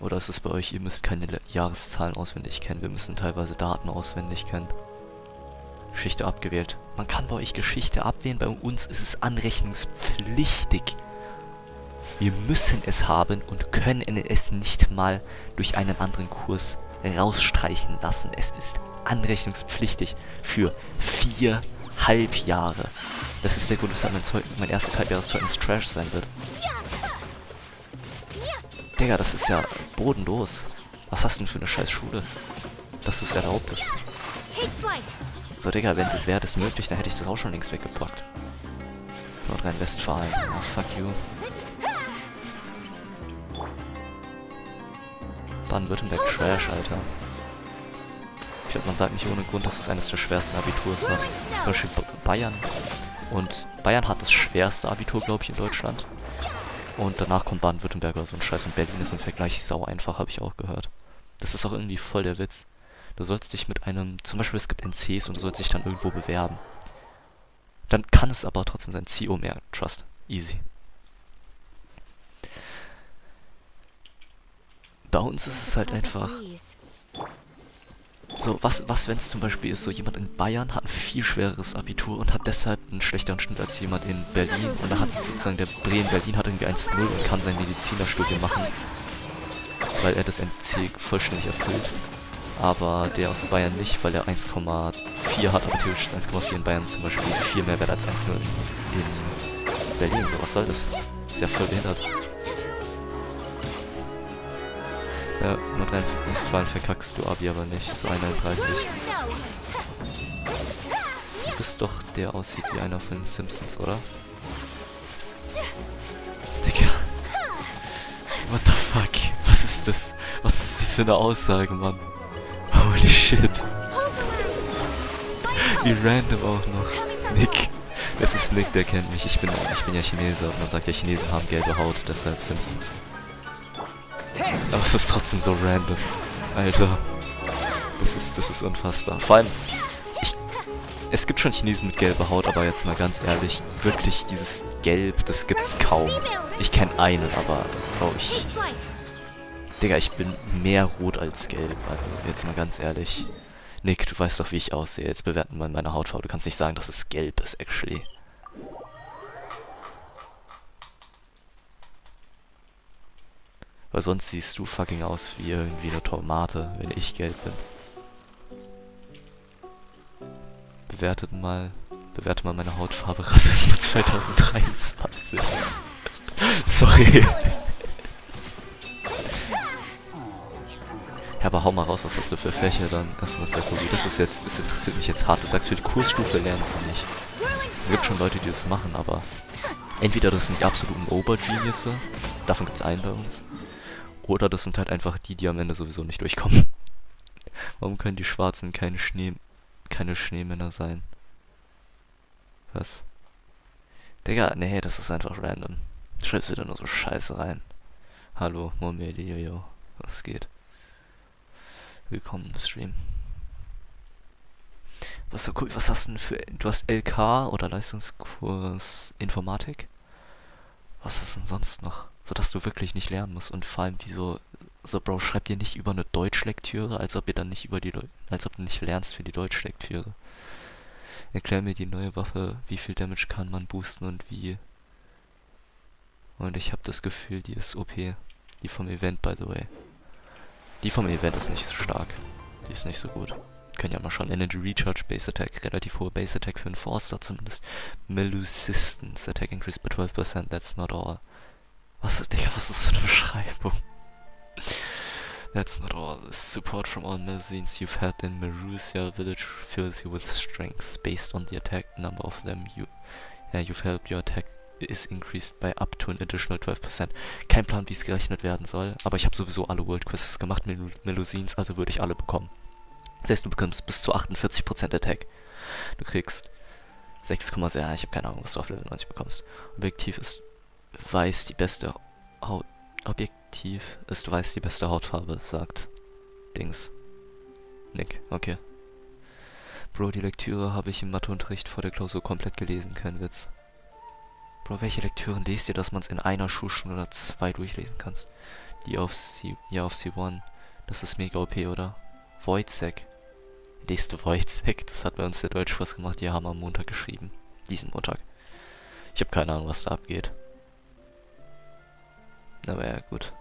Oder ist es bei euch, ihr müsst keine Le Jahreszahlen auswendig kennen, wir müssen teilweise Daten auswendig kennen. Geschichte abgewählt. Man kann bei euch Geschichte abwählen, bei uns ist es anrechnungspflichtig. Wir müssen es haben und können es nicht mal durch einen anderen Kurs rausstreichen lassen. Es ist anrechnungspflichtig für vier Halbjahre. Das ist der Grund, weshalb mein, Zeug mein erstes Halbjahreszeugnis Trash sein wird. Digga, das ist ja bodenlos. Was hast du denn für eine scheiß Schule? Dass es erlaubt ist. So, Digga, wenn wäre das möglich, dann hätte ich das auch schon links weggepackt. Nordrhein-Westfalen. Ah, fuck you. Baden-Württemberg Trash, Alter. Ich glaube, man sagt nicht ohne Grund, dass es eines der schwersten Abiturs hat. Zum Beispiel Bayern. Und Bayern hat das schwerste Abitur, glaube ich, in Deutschland. Und danach kommt Baden-Württemberg oder so ein Scheiß. Und Berlin ist im Vergleich sau einfach, habe ich auch gehört. Das ist auch irgendwie voll der Witz. Du sollst dich mit einem, zum Beispiel es gibt NCs und du sollst dich dann irgendwo bewerben. Dann kann es aber trotzdem sein CO mehr. Trust. Easy. Bei uns ist es halt einfach so, was, was wenn es zum Beispiel ist, so jemand in Bayern hat ein viel schwereres Abitur und hat deshalb einen schlechteren Schnitt als jemand in Berlin und dann hat sozusagen der Bremen-Berlin hat irgendwie 1-0 und kann sein Medizinerstudium machen, weil er das NC vollständig erfüllt. Aber der aus Bayern nicht, weil er 1,4 hat, aber theoretisch ist 1,4 in Bayern zum Beispiel viel mehr wert als 1,0 in Berlin. So, was soll das? Ist ja voll behindert. Ja, Nordrhein-Westfalen verkackst du Abi aber nicht. So 31. Du bist doch der aussieht wie einer von den Simpsons, oder? Digga. What the fuck? Was ist das? Was ist das für eine Aussage, Mann? Holy shit. Wie random auch noch. Nick. Das ist Nick, der kennt mich. Ich bin, ich bin ja Chinese und man sagt ja, Chinesen haben gelbe Haut, deshalb Simpsons. Aber es ist trotzdem so random. Alter. Das ist, das ist unfassbar. Vor allem, ich, es gibt schon Chinesen mit gelber Haut, aber jetzt mal ganz ehrlich, wirklich dieses Gelb, das gibt's kaum. Ich kenne einen, aber oh, ich. Digga, ich bin mehr rot als gelb. Also jetzt mal ganz ehrlich. Nick, du weißt doch, wie ich aussehe. Jetzt bewerten wir meine Hautfarbe. Du kannst nicht sagen, dass es gelb ist, actually. Weil sonst siehst du fucking aus wie irgendwie eine Tomate, wenn ich gelb bin. Bewertet mal, bewerte mal meine Hautfarbe Rassismus 2023. Sorry. Ja, aber hau mal raus, was hast du für Fächer dann erstmal Psychologie. Das ist jetzt, das interessiert mich jetzt hart. Du sagst, für die Kursstufe lernst du nicht. Es gibt schon Leute, die das machen, aber entweder das sind die absoluten Obergeniusse, davon gibt's einen bei uns, oder das sind halt einfach die, die am Ende sowieso nicht durchkommen. Warum können die Schwarzen keine Schnee, keine Schneemänner sein? Was? Digga, nee, das ist einfach random. Du schreibst wieder nur so Scheiße rein. Hallo, Momedi, jojo. Was geht? Willkommen im Stream. Was so cool, was hast du denn für. Du hast LK oder Leistungskurs Informatik? Was ist denn sonst noch? Sodass du wirklich nicht lernen musst und vor allem wieso. So, Bro, schreib dir nicht über eine Deutschlektüre, als ob ihr dann nicht über die als ob du nicht lernst für die Deutschlektüre. Erklär mir die neue Waffe, wie viel Damage kann man boosten und wie. Und ich habe das Gefühl, die ist OP. Die vom Event, by the way. Die vom Event ist nicht so stark. Die ist nicht so gut. Können ja mal schauen. Energy Recharge, Base Attack, relativ hohe Base Attack für einen Forster zumindest. Melusistence, Attack increased by 12%, that's not all. Was ist, Digga, was ist so eine Beschreibung? That's not all. Support from all Melusines you've had in Merusia village fills you with strength. Based on the attack number of them you, yeah, you've helped your attack is increased by up to an additional 12%. Kein Plan, wie es gerechnet werden soll, aber ich habe sowieso alle World Quests gemacht mit Melusines, also würde ich alle bekommen. Das heißt, du bekommst bis zu 48% Attack. Du kriegst 6, ja, ich habe keine Ahnung, was du auf Level 90 bekommst. Objektiv ist weiß die beste Haut. Objektiv ist weiß die beste Hautfarbe, sagt Dings. Nick, okay. Bro, die Lektüre habe ich im Matheunterricht vor der Klausur komplett gelesen, kein Witz. Bro, welche Lektüren lest ihr, dass man es in einer Schulstunde oder zwei durchlesen kannst? Die auf C, ja auf C1. Das ist mega OP, oder? Wojcek. Lest du Wojcek? Das hat bei uns der Deutschkurs gemacht, die haben am Montag geschrieben. Diesen Montag. Ich habe keine Ahnung, was da abgeht. Aber ja, gut.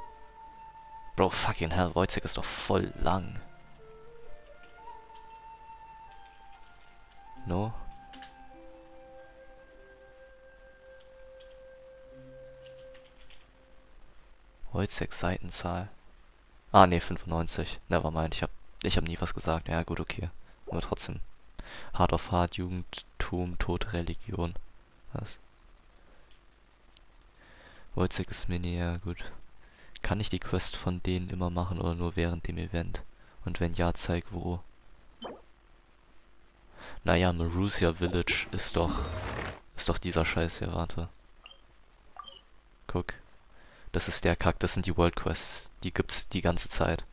Bro, fucking hell, Wojcek ist doch voll lang. No? Wojcek Seitenzahl. Ah, ne, 95. Nevermind, ich hab, ich hab nie was gesagt. Ja, gut, okay. Aber trotzdem. Hard of Hard, Jugendtum, Tod, Religion. Was? Wojcek ist Mini, ja, gut. Kann ich die Quest von denen immer machen oder nur während dem Event? Und wenn ja, zeig wo. Naja, Marussia Village ist doch... Ist doch dieser Scheiß hier, warte. Guck. Das ist der Kack, das sind die World Quests. Die gibt's die ganze Zeit.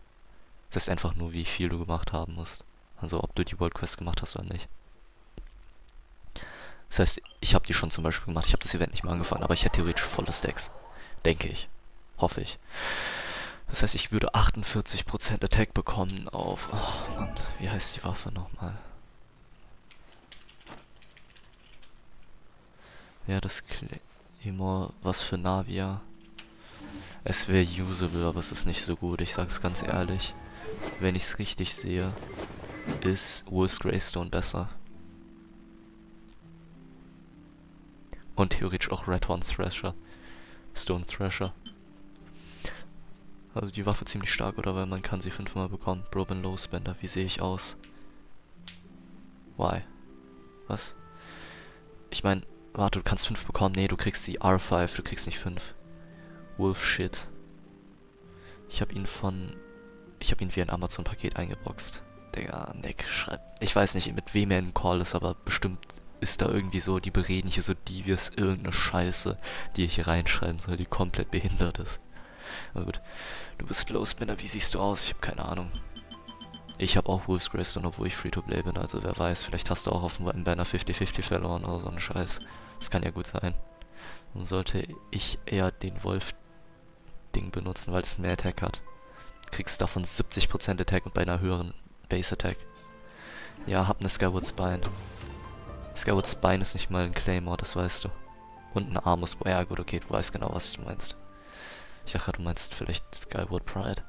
Das heißt einfach nur, wie viel du gemacht haben musst. Also ob du die World Quests gemacht hast oder nicht. Das heißt, ich habe die schon zum Beispiel gemacht. Ich habe das Event nicht mehr angefangen, aber ich hätte theoretisch volle Stacks. Denke ich. Hoffe ich. Das heißt, ich würde 48% Attack bekommen auf... Oh Mann, wie heißt die Waffe nochmal? Ja, das Claymore, was für Navia. Es wäre usable, aber es ist nicht so gut, ich sag's ganz ehrlich. Wenn ich's richtig sehe, ist Wolf's Greystone besser. Und theoretisch auch Red Horn Thrasher. Stone Thrasher. Also die Waffe ziemlich stark, oder? Weil man kann sie fünfmal bekommen. Broken Low Spender, wie sehe ich aus? Why? Was? Ich meine, Warte, du kannst 5 bekommen. Nee, du kriegst die R5, du kriegst nicht 5. Wolf Shit. Ich habe ihn von... Ich habe ihn wie ein Amazon-Paket eingeboxt. Digga, Nick, schreibt... Ich weiß nicht, mit wem er in Call ist, aber bestimmt ist da irgendwie so, die bereden hier so Devious irgendeine Scheiße, die ich hier reinschreiben soll, die komplett behindert ist. Aber gut. Du bist Low Spinner, wie siehst du aus? Ich habe keine Ahnung. Ich habe auch Wolf's Gravestone, obwohl ich Free-to-Play bin, also wer weiß, vielleicht hast du auch auf dem Banner 50-50 verloren oder so ein Scheiß. Das kann ja gut sein. Dann sollte ich eher den Wolf-Ding benutzen, weil es mehr Attack hat. Kriegst davon 70% Attack und bei einer höheren Base-Attack. Ja, hab ne Skyward Spine. Skyward Spine ist nicht mal ein Claymore, das weißt du. Und ein Armus. Ja gut, okay, du weißt genau, was du meinst. Ich dachte, du meinst vielleicht Skyward Pride.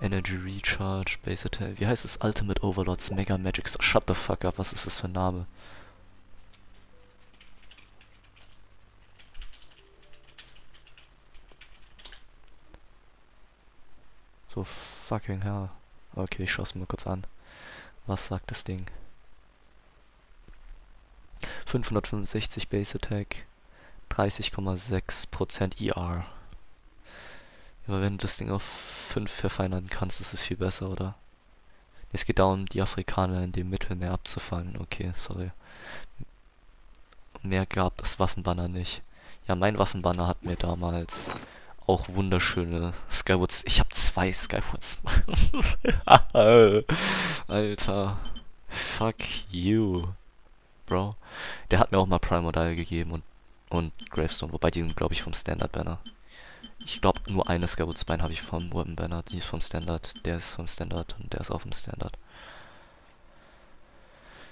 Energy Recharge, Base Attack. Wie heißt es? Ultimate Overlords Mega Magic. So, shut the fuck up, was ist das für ein Name? So fucking hell. Okay, ich schaue es mir kurz an. Was sagt das Ding? 565 Base Attack, 30,6% ER. Aber wenn du das Ding auf 5 verfeinern kannst, ist es viel besser, oder? Es geht darum, die Afrikaner in dem Mittelmeer abzufangen. Okay, sorry. Mehr gab das Waffenbanner nicht. Ja, mein Waffenbanner hat mir damals auch wunderschöne Skywards. Ich habe zwei Skywards. Alter. Fuck you. Bro. Der hat mir auch mal Prime Modal gegeben und, und Gravestone, wobei die sind, glaube ich, vom Standard Banner. Ich glaube, nur eine Skyward Spine habe ich vom Weapon Banner. Die ist vom Standard, der ist vom Standard und der ist auch vom Standard.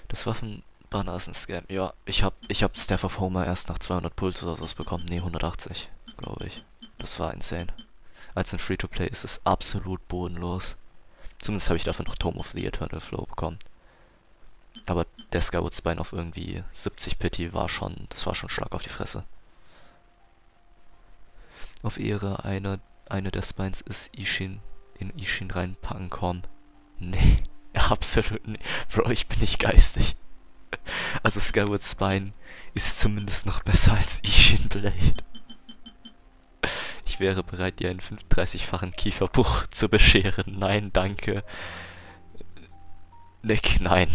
Das Waffenbanner ist ein Scam. Ja, ich habe ich hab Staff of Homer erst nach 200 Puls oder sowas bekommen. Ne, 180, glaube ich. Das war insane. Als ein Free-to-Play ist es absolut bodenlos. Zumindest habe ich dafür noch Tome of the Eternal Flow bekommen. Aber der Skyward Spine auf irgendwie 70 Pity war schon, das war schon Schlag auf die Fresse. Auf Ehre, eine, eine der Spines ist Ishin, in Ishin reinpacken, komm. Nee, absolut nicht. Bro, ich bin nicht geistig. Also Skyward Spine ist zumindest noch besser als Ishin Blade. Ich wäre bereit, dir einen 35-fachen Kieferbruch zu bescheren. Nein, danke. Nick, nein.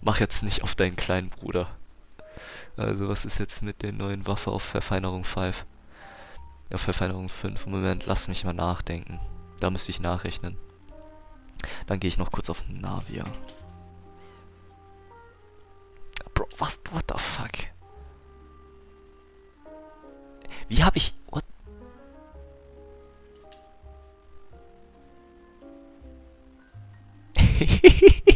Mach jetzt nicht auf deinen kleinen Bruder. Also, was ist jetzt mit der neuen Waffe auf Verfeinerung 5? Auf Verfeinerung 5. Moment, lass mich mal nachdenken. Da müsste ich nachrechnen. Dann gehe ich noch kurz auf Navia. Bro, was? What the fuck? Wie hab ich... What?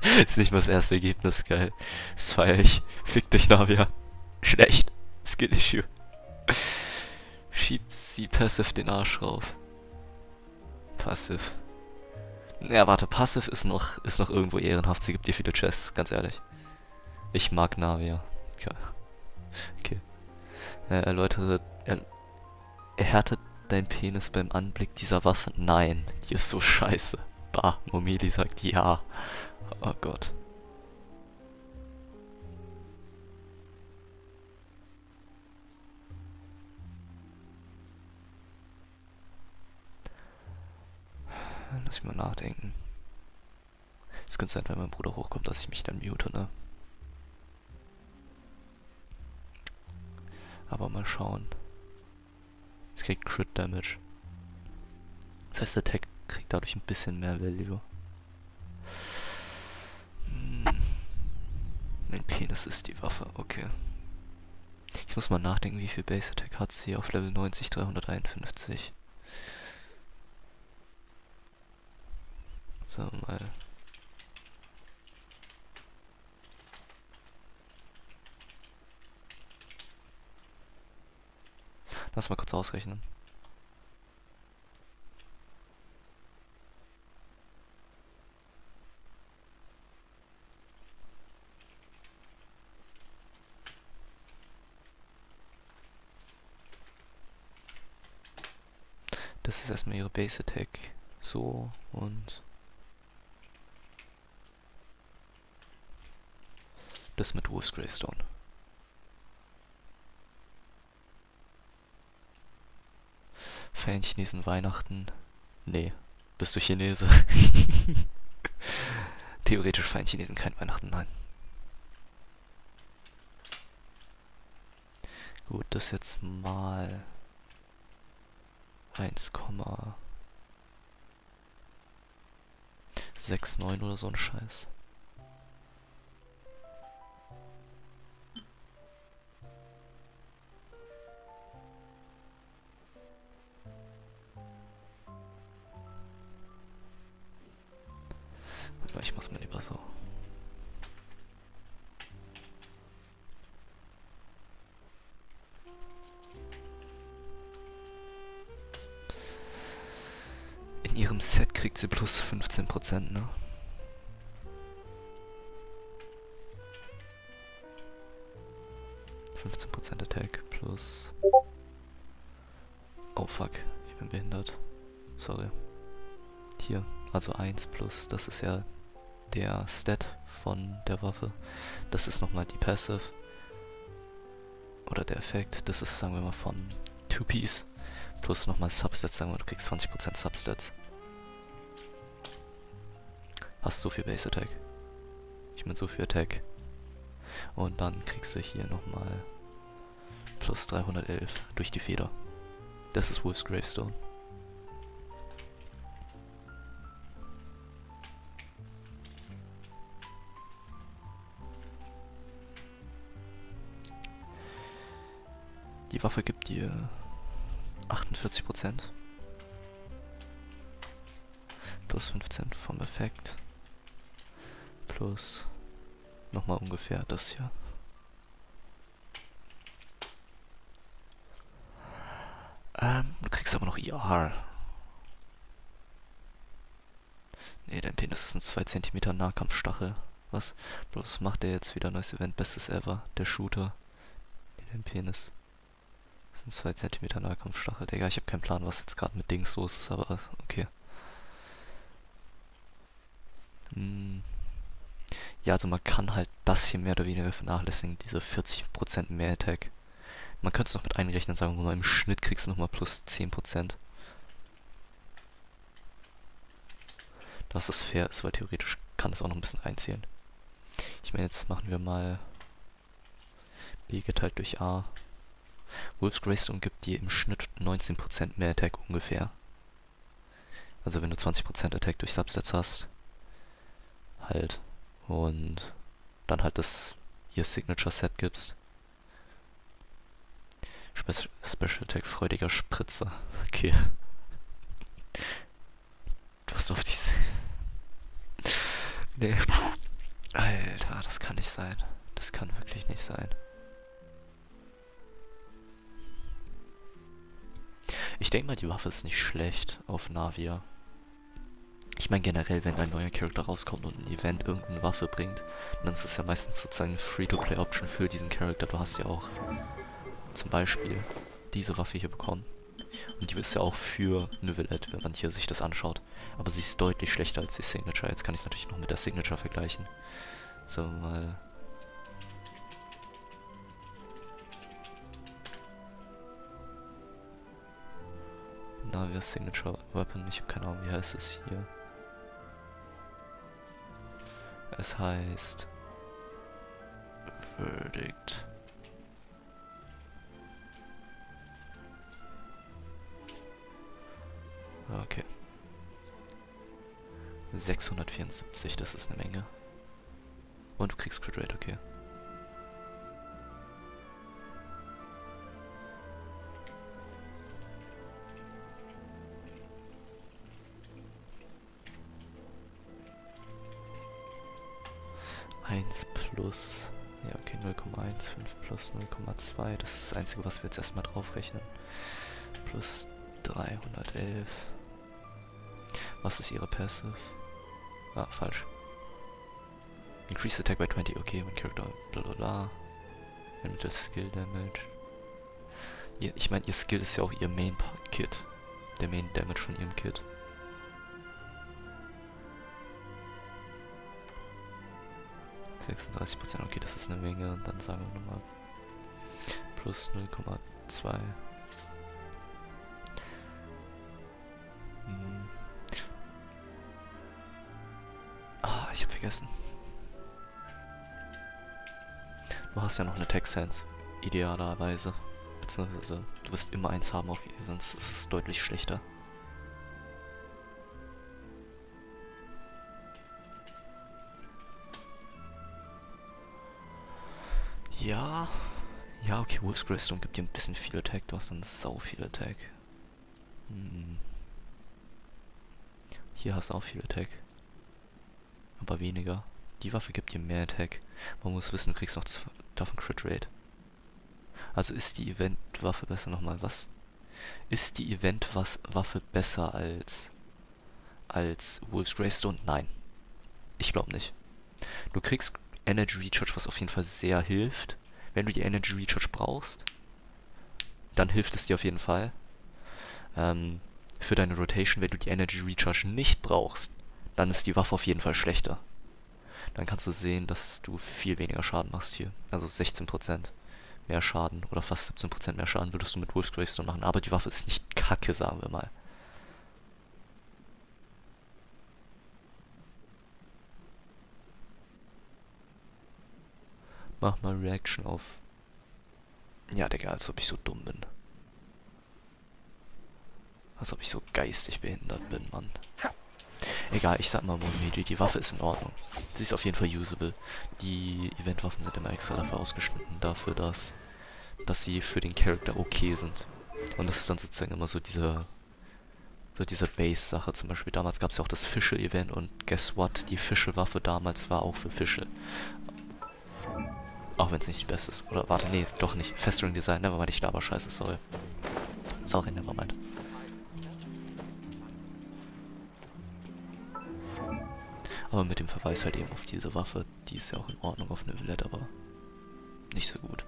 ist nicht mal das erste Ergebnis, geil. Das feier ich. Fick dich, Navia. Schlecht. Skill-Issue. Schieb sie passiv den Arsch rauf. Passiv. Ja, warte, Passiv ist noch, ist noch irgendwo ehrenhaft. Sie gibt dir viele Chests, ganz ehrlich. Ich mag Navia. Okay. okay. Äh, erläutere... Er, erhärtet dein Penis beim Anblick dieser Waffe? Nein, die ist so scheiße. Bah, Momeli sagt ja. Oh Gott. Lass mich mal nachdenken. Es könnte sein, wenn mein Bruder hochkommt, dass ich mich dann mute, ne? Aber mal schauen. Es kriegt Crit Damage. Das heißt, der Tag kriegt dadurch ein bisschen mehr Value. Mein Penis ist die Waffe, okay. Ich muss mal nachdenken, wie viel Base Attack hat sie auf Level 90, 351. So, mal. Lass mal kurz ausrechnen. Das ist erstmal ihre Base Attack. So und das mit Wolf's Greystone. Feiern Chinesen Weihnachten? Nee. Bist du Chinese? Theoretisch feiern Chinesen kein Weihnachten, nein. Gut, das jetzt mal 1,69 oder so ein Scheiß. Ich mach's mal lieber so. Ihrem Set kriegt sie plus 15%, ne? Prozent Attack plus... Oh fuck, ich bin behindert. Sorry. Hier, also 1 plus, das ist ja der Stat von der Waffe. Das ist nochmal die Passive. Oder der Effekt. Das ist, sagen wir mal, von 2-Piece. Plus nochmal Substats, sagen wir, du kriegst 20% Substats. Hast so viel Base Attack. Ich meine so viel Attack. Und dann kriegst du hier nochmal plus 311 durch die Feder. Das ist Wolf's Gravestone. Die Waffe gibt dir 48%. Plus 15 vom Effekt. Plus nochmal ungefähr das hier. Ähm, du kriegst aber noch IR. Ne, dein Penis ist ein 2 cm Nahkampfstachel. Was? Bloß macht er jetzt wieder neues Event, bestes ever. Der Shooter. In den Penis. Das sind 2 cm Nahkampfstachel. Digga, ich habe keinen Plan, was jetzt gerade mit Dings los ist, aber okay. Hm. Ja, also man kann halt das hier mehr oder weniger vernachlässigen, diese 40% mehr Attack. Man könnte es noch mit einrechnen, sagen wir mal, im Schnitt kriegst du nochmal plus 10%. dass es fair ist, weil theoretisch kann es auch noch ein bisschen reinzählen. Ich meine, jetzt machen wir mal B geteilt durch A. Wolf's Greystone gibt dir im Schnitt 19% mehr Attack ungefähr. Also wenn du 20% Attack durch Subsets hast, halt, und dann halt das ihr Signature Set gibst. Spe Special Attack freudiger Spritzer. Okay. Du hast auf diese... Nee. Alter, das kann nicht sein. Das kann wirklich nicht sein. Ich denke mal, die Waffe ist nicht schlecht auf Navia. Ich meine generell, wenn ein neuer Charakter rauskommt und ein Event irgendeine Waffe bringt, dann ist es ja meistens sozusagen eine Free-to-Play-Option für diesen Charakter. Du hast ja auch zum Beispiel diese Waffe hier bekommen. Und die ist ja auch für Neuvillette, wenn man hier sich das anschaut. Aber sie ist deutlich schlechter als die Signature. Jetzt kann ich es natürlich noch mit der Signature vergleichen. So, mal... Navia Signature Weapon, ich habe keine Ahnung, wie heißt es hier. Es heißt... Verdict. Okay. 674, das ist eine Menge. Und du kriegst Crit Rate, okay. Plus 0,2, das ist das Einzige, was wir jetzt erstmal draufrechnen. Plus 311. Was ist ihre Passive? Ah, falsch. Increase attack by 20, okay, mein Charakter, bla bla bla. Skill Damage. Ihr, ich meine, ihr Skill ist ja auch ihr Main Kit. Der Main Damage von ihrem Kit. Prozent, okay, das ist eine Menge. Und dann sagen wir nochmal plus 0,2. Hm. Ah, ich hab vergessen. Du hast ja noch eine Tech Sense. Idealerweise. Beziehungsweise du wirst immer eins haben auf ihr, sonst ist es deutlich schlechter. Ja. Ja, okay, Wolf's Greystone gibt dir ein bisschen viel Attack. Du hast dann sau viel Attack. Hm. Hier hast du auch viel Attack. Aber weniger. Die Waffe gibt dir mehr Attack. Man muss wissen, du kriegst noch davon Crit Rate. Also ist die Event-Waffe besser nochmal was? Ist die Event-Waffe besser als als Wolf's Greystone? Nein. Ich glaube nicht. Du kriegst Energy Recharge, was auf jeden Fall sehr hilft. Wenn du die Energy Recharge brauchst, dann hilft es dir auf jeden Fall. Ähm, für deine Rotation, wenn du die Energy Recharge nicht brauchst, dann ist die Waffe auf jeden Fall schlechter. Dann kannst du sehen, dass du viel weniger Schaden machst hier. Also 16% mehr Schaden oder fast 17% mehr Schaden würdest du mit Wolf's Gravestone machen. Aber die Waffe ist nicht kacke, sagen wir mal. Mach mal Reaction auf... Ja, Digga, als ob ich so dumm bin. Als ob ich so geistig behindert bin, Mann. Egal, ich sag mal Monmedi, die Waffe ist in Ordnung. Sie ist auf jeden Fall usable. Die Eventwaffen sind immer extra dafür ausgeschnitten, dafür, dass, dass sie für den Charakter okay sind. Und das ist dann sozusagen immer so diese, so diese Base-Sache. Zum Beispiel damals gab es ja auch das Fische-Event und guess what? Die Fische-Waffe damals war auch für Fische. Auch wenn es nicht die beste ist. Oder warte, nee, doch nicht. Festering Design, nevermind, ich aber scheiße, sorry. Sorry, nevermind. Aber mit dem Verweis halt eben auf diese Waffe, die ist ja auch in Ordnung auf Neuvillette, aber nicht so gut.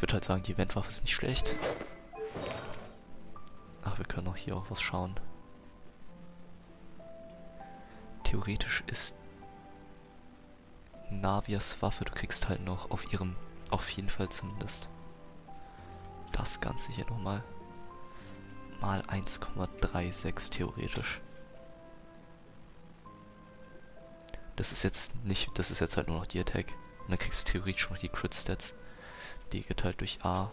Ich würde halt sagen, die Eventwaffe ist nicht schlecht. Ach, wir können auch hier auch was schauen. theoretisch ist Navias Waffe, du kriegst halt noch auf ihrem, auf jeden Fall zumindest, das Ganze hier nochmal mal 1,36 theoretisch. Das ist jetzt nicht, das ist jetzt halt nur noch die Attack. Und dann kriegst du theoretisch noch die Crit Die geteilt durch A.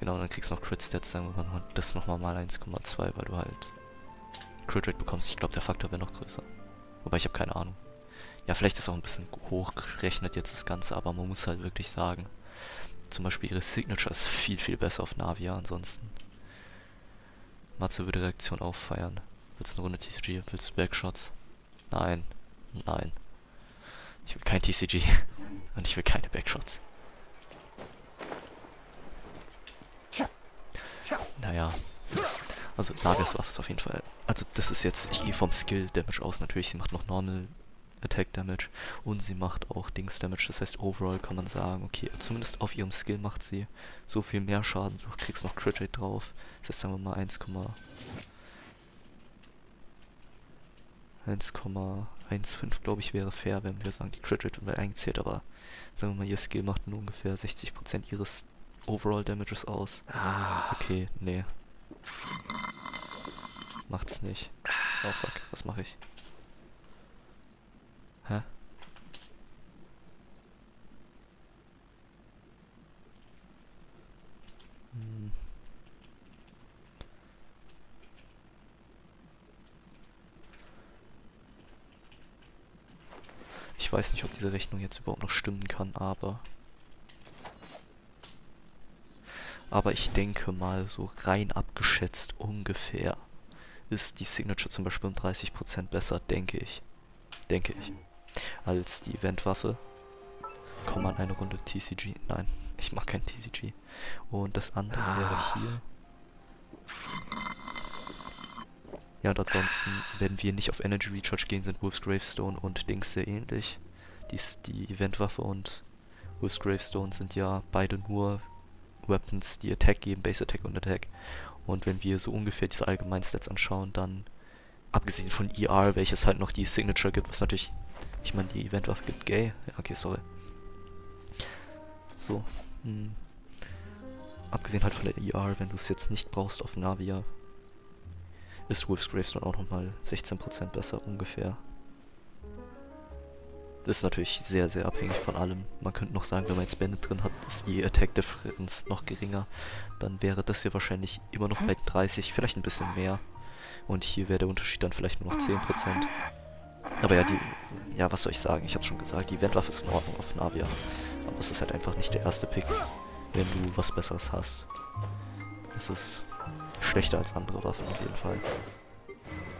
Genau, dann kriegst du noch Crit Stats, sagen wir mal, das nochmal mal 1,2, weil du halt Crit Rate bekommst. Ich glaube, der Faktor wäre noch größer. Wobei, ich habe keine Ahnung. Ja, vielleicht ist auch ein bisschen hochgerechnet jetzt das Ganze, aber man muss halt wirklich sagen, zum Beispiel ihre Signature ist viel, viel besser auf Navia ansonsten. Matze würde Reaktion auffeiern. Willst du eine Runde TCG? Willst du Backshots? Nein. Nein. Ich will kein TCG. Und ich will keine Backshots. Naja. Also Navias Waffe ist auf jeden Fall... Also das ist jetzt... Ich gehe vom Skill Damage aus natürlich. Sie macht noch Normal Attack Damage. Und sie macht auch Dings Damage. Das heißt overall kann man sagen, okay, zumindest auf ihrem Skill macht sie so viel mehr Schaden. Du kriegst noch Crit Rate drauf. Das heißt sagen wir mal 1, 1,15 glaube ich wäre fair, wenn wir sagen, die Crit Rate wird eingezählt, aber sagen wir mal, ihr Skill macht nur ungefähr 60% ihres Overall Damages aus. Ah. Okay, nee. Macht's nicht. Oh fuck, was mache ich? Hä? Hm. Ich weiß nicht, ob diese Rechnung jetzt überhaupt noch stimmen kann, aber... Aber ich denke mal, so rein abgeschätzt ungefähr ist die Signature zum Beispiel um 30% besser, denke ich. Denke ich. Als die Eventwaffe. Komm an eine Runde TCG. Nein, ich mache kein TCG. Und das andere wäre hier. Ja, und ansonsten, wenn wir nicht auf Energy Recharge gehen, sind Wolf's Gravestone und Dings sehr ähnlich. Dies, die Eventwaffe und Wolf's Gravestone sind ja beide nur Weapons, die Attack geben, Base Attack und Attack. Und wenn wir so ungefähr diese allgemeinen Stats anschauen, dann, abgesehen von ER, welches halt noch die Signature gibt, was natürlich, ich meine, die Eventwaffe gibt Gay. Ja, okay, sorry. So, hm. Abgesehen halt von der ER, wenn du es jetzt nicht brauchst auf Navia, ist Wolf's Gravestone auch nochmal 16% besser ungefähr. Ist natürlich sehr, sehr abhängig von allem. Man könnte noch sagen, wenn man jetzt Bandit drin hat, ist die Attack Difference noch geringer. Dann wäre das hier wahrscheinlich immer noch bei 30, vielleicht ein bisschen mehr. Und hier wäre der Unterschied dann vielleicht nur noch 10%. Aber ja, die, ja, was soll ich sagen? Ich hab's schon gesagt, die Eventwaffe ist in Ordnung auf Navia. Aber es ist halt einfach nicht der erste Pick, wenn du was Besseres hast. Es ist schlechter als andere Waffen auf jeden Fall.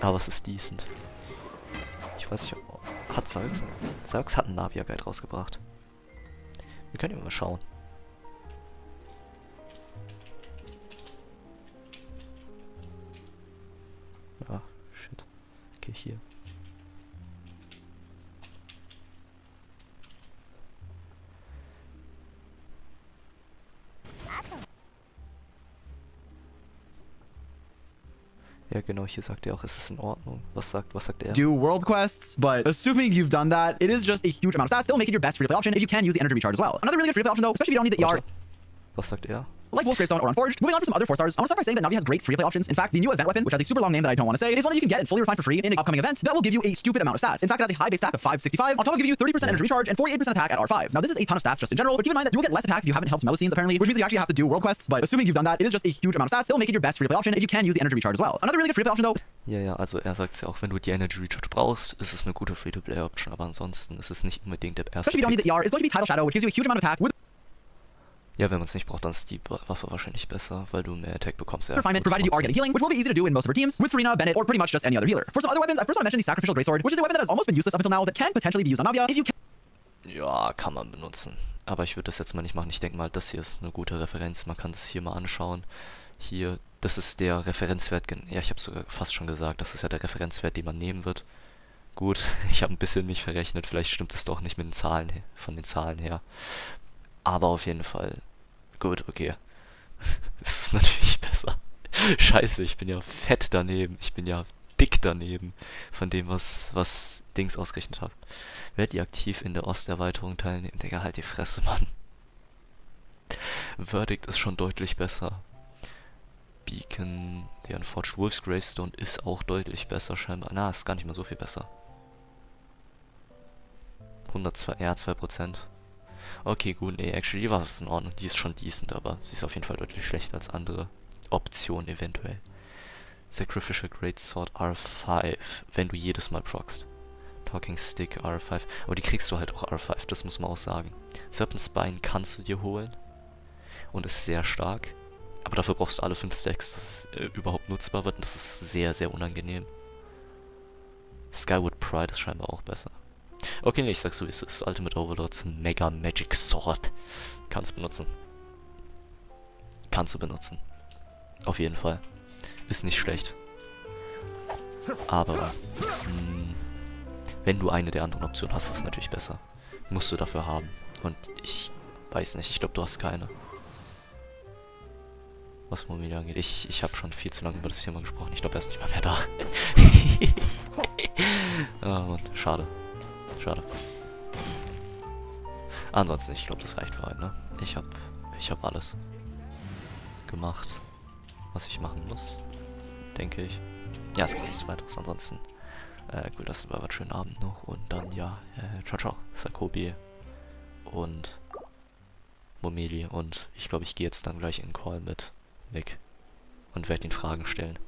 Aber es ist decent. Ich weiß nicht, ob hat Salx? Salx hat einen Navia Guide rausgebracht. Wir können ja mal schauen. Ja, shit. Okay, hier. Ja, genau, hier sagt er auch, es ist in Ordnung. Was sagt, was sagt er? Do world quests, but assuming you've done that, it is just a huge amount of stats. It'll make it your best free-to-play option if you can use the energy recharge as well. Another really good free-to-play option though, especially if you don't need the ER. Was sagt er? Like Wolf's Gravestone or Unforged. Moving on for some other 4-stars, I want to start by saying that Navi has great free-to-play options. In fact, the new event weapon, which has a super long name that I don't want to say, is one that you can get and fully refine for free in an upcoming event that will give you a stupid amount of stats. In fact, it has a high base stack of 565, on top of giving you 30% energy recharge and 48% attack at R5. Now, this is a ton of stats just in general, but keep in mind that you will get less attack if you haven't helped Melusines, apparently, which means you actually have to do world quests, but assuming you've done that, it is just a huge amount of stats. It'll make it your best free-to-play option if you can use the energy recharge as well. Another really good free-to-play option, though, Ja, ja, also er sagt ja auch, wenn du die Energy Recharge brauchst, ist es eine gute Free-to-Play-Option, aber ansonsten ist es nicht unbedingt der erste. Especially if you don't need the ER, is going to be Tidal Shadow, which gives you a huge amount of attack with Ja, wenn man es nicht braucht, dann ist die Waffe wahrscheinlich besser, weil du mehr Attack bekommst. Ja, refinement, provided you are getting healing, which will be easy to do in most of our teams, with Farina, Bennett, or pretty much just any other healer. For some other weapons, I first want to mention the Sacrificial Greatsword, which is a weapon that has almost been useless up until now that can potentially be used on Navia if you can Ja, kann man benutzen. Aber ich würde das jetzt mal nicht machen. Ich denke mal, das hier ist eine gute Referenz. Man kann es hier mal anschauen. Hier, das ist der Referenzwert. Ja, ich habe sogar fast schon gesagt, das ist ja der Referenzwert, den man nehmen wird. Gut, ich habe ein bisschen mich verrechnet. Vielleicht stimmt es doch nicht mit den Zahlen von den Zahlen her. Aber auf jeden Fall Gut, okay. Es ist natürlich besser. Scheiße, ich bin ja fett daneben. Ich bin ja dick daneben von dem, was, was Dings ausgerechnet hat. Werdet ihr aktiv in der Osterweiterung teilnehmen? Digga, halt die Fresse, Mann. Verdict ist schon deutlich besser. Beacon, der Unforged Wolf's Gravestone ist auch deutlich besser scheinbar. Na, ist gar nicht mal so viel besser. 102, ja, 2%. Okay, gut, nee, actually war es in Ordnung. Die ist schon decent, aber sie ist auf jeden Fall deutlich schlechter als andere Optionen eventuell. Sacrificial Greatsword R5, wenn du jedes Mal proxst. Talking Stick R5, aber die kriegst du halt auch R5, das muss man auch sagen. Serpent Spine kannst du dir holen und ist sehr stark, aber dafür brauchst du alle 5 Stacks, dass es äh, überhaupt nutzbar wird und das ist sehr, sehr unangenehm. Skyward Pride ist scheinbar auch besser. Okay, nee, ich sag's so, wie es ist. Ultimate Overlords Mega Magic Sword. Kannst benutzen. Kannst du benutzen. Auf jeden Fall. Ist nicht schlecht. Aber, mh, hm, wenn du eine der anderen Optionen hast, ist es natürlich besser. Musst du dafür haben. Und ich weiß nicht, ich glaube, du hast keine. Was Mumie angeht. Ich, ich habe schon viel zu lange über das Thema gesprochen. Ich glaube, er ist nicht mal mehr da. oh Mann, schade. Schade. Ansonsten, ich glaube, das reicht für heute, ne? Ich habe ich hab alles gemacht, was ich machen muss. Denke ich. Ja, es gibt nichts weiteres. Ansonsten, äh, gut, das war einen schönen Abend noch. Und dann, ja, äh, ciao, ciao. Sakobi und Momeli. Und ich glaube, ich gehe jetzt dann gleich in den Call mit Nick und werde ihn Fragen stellen.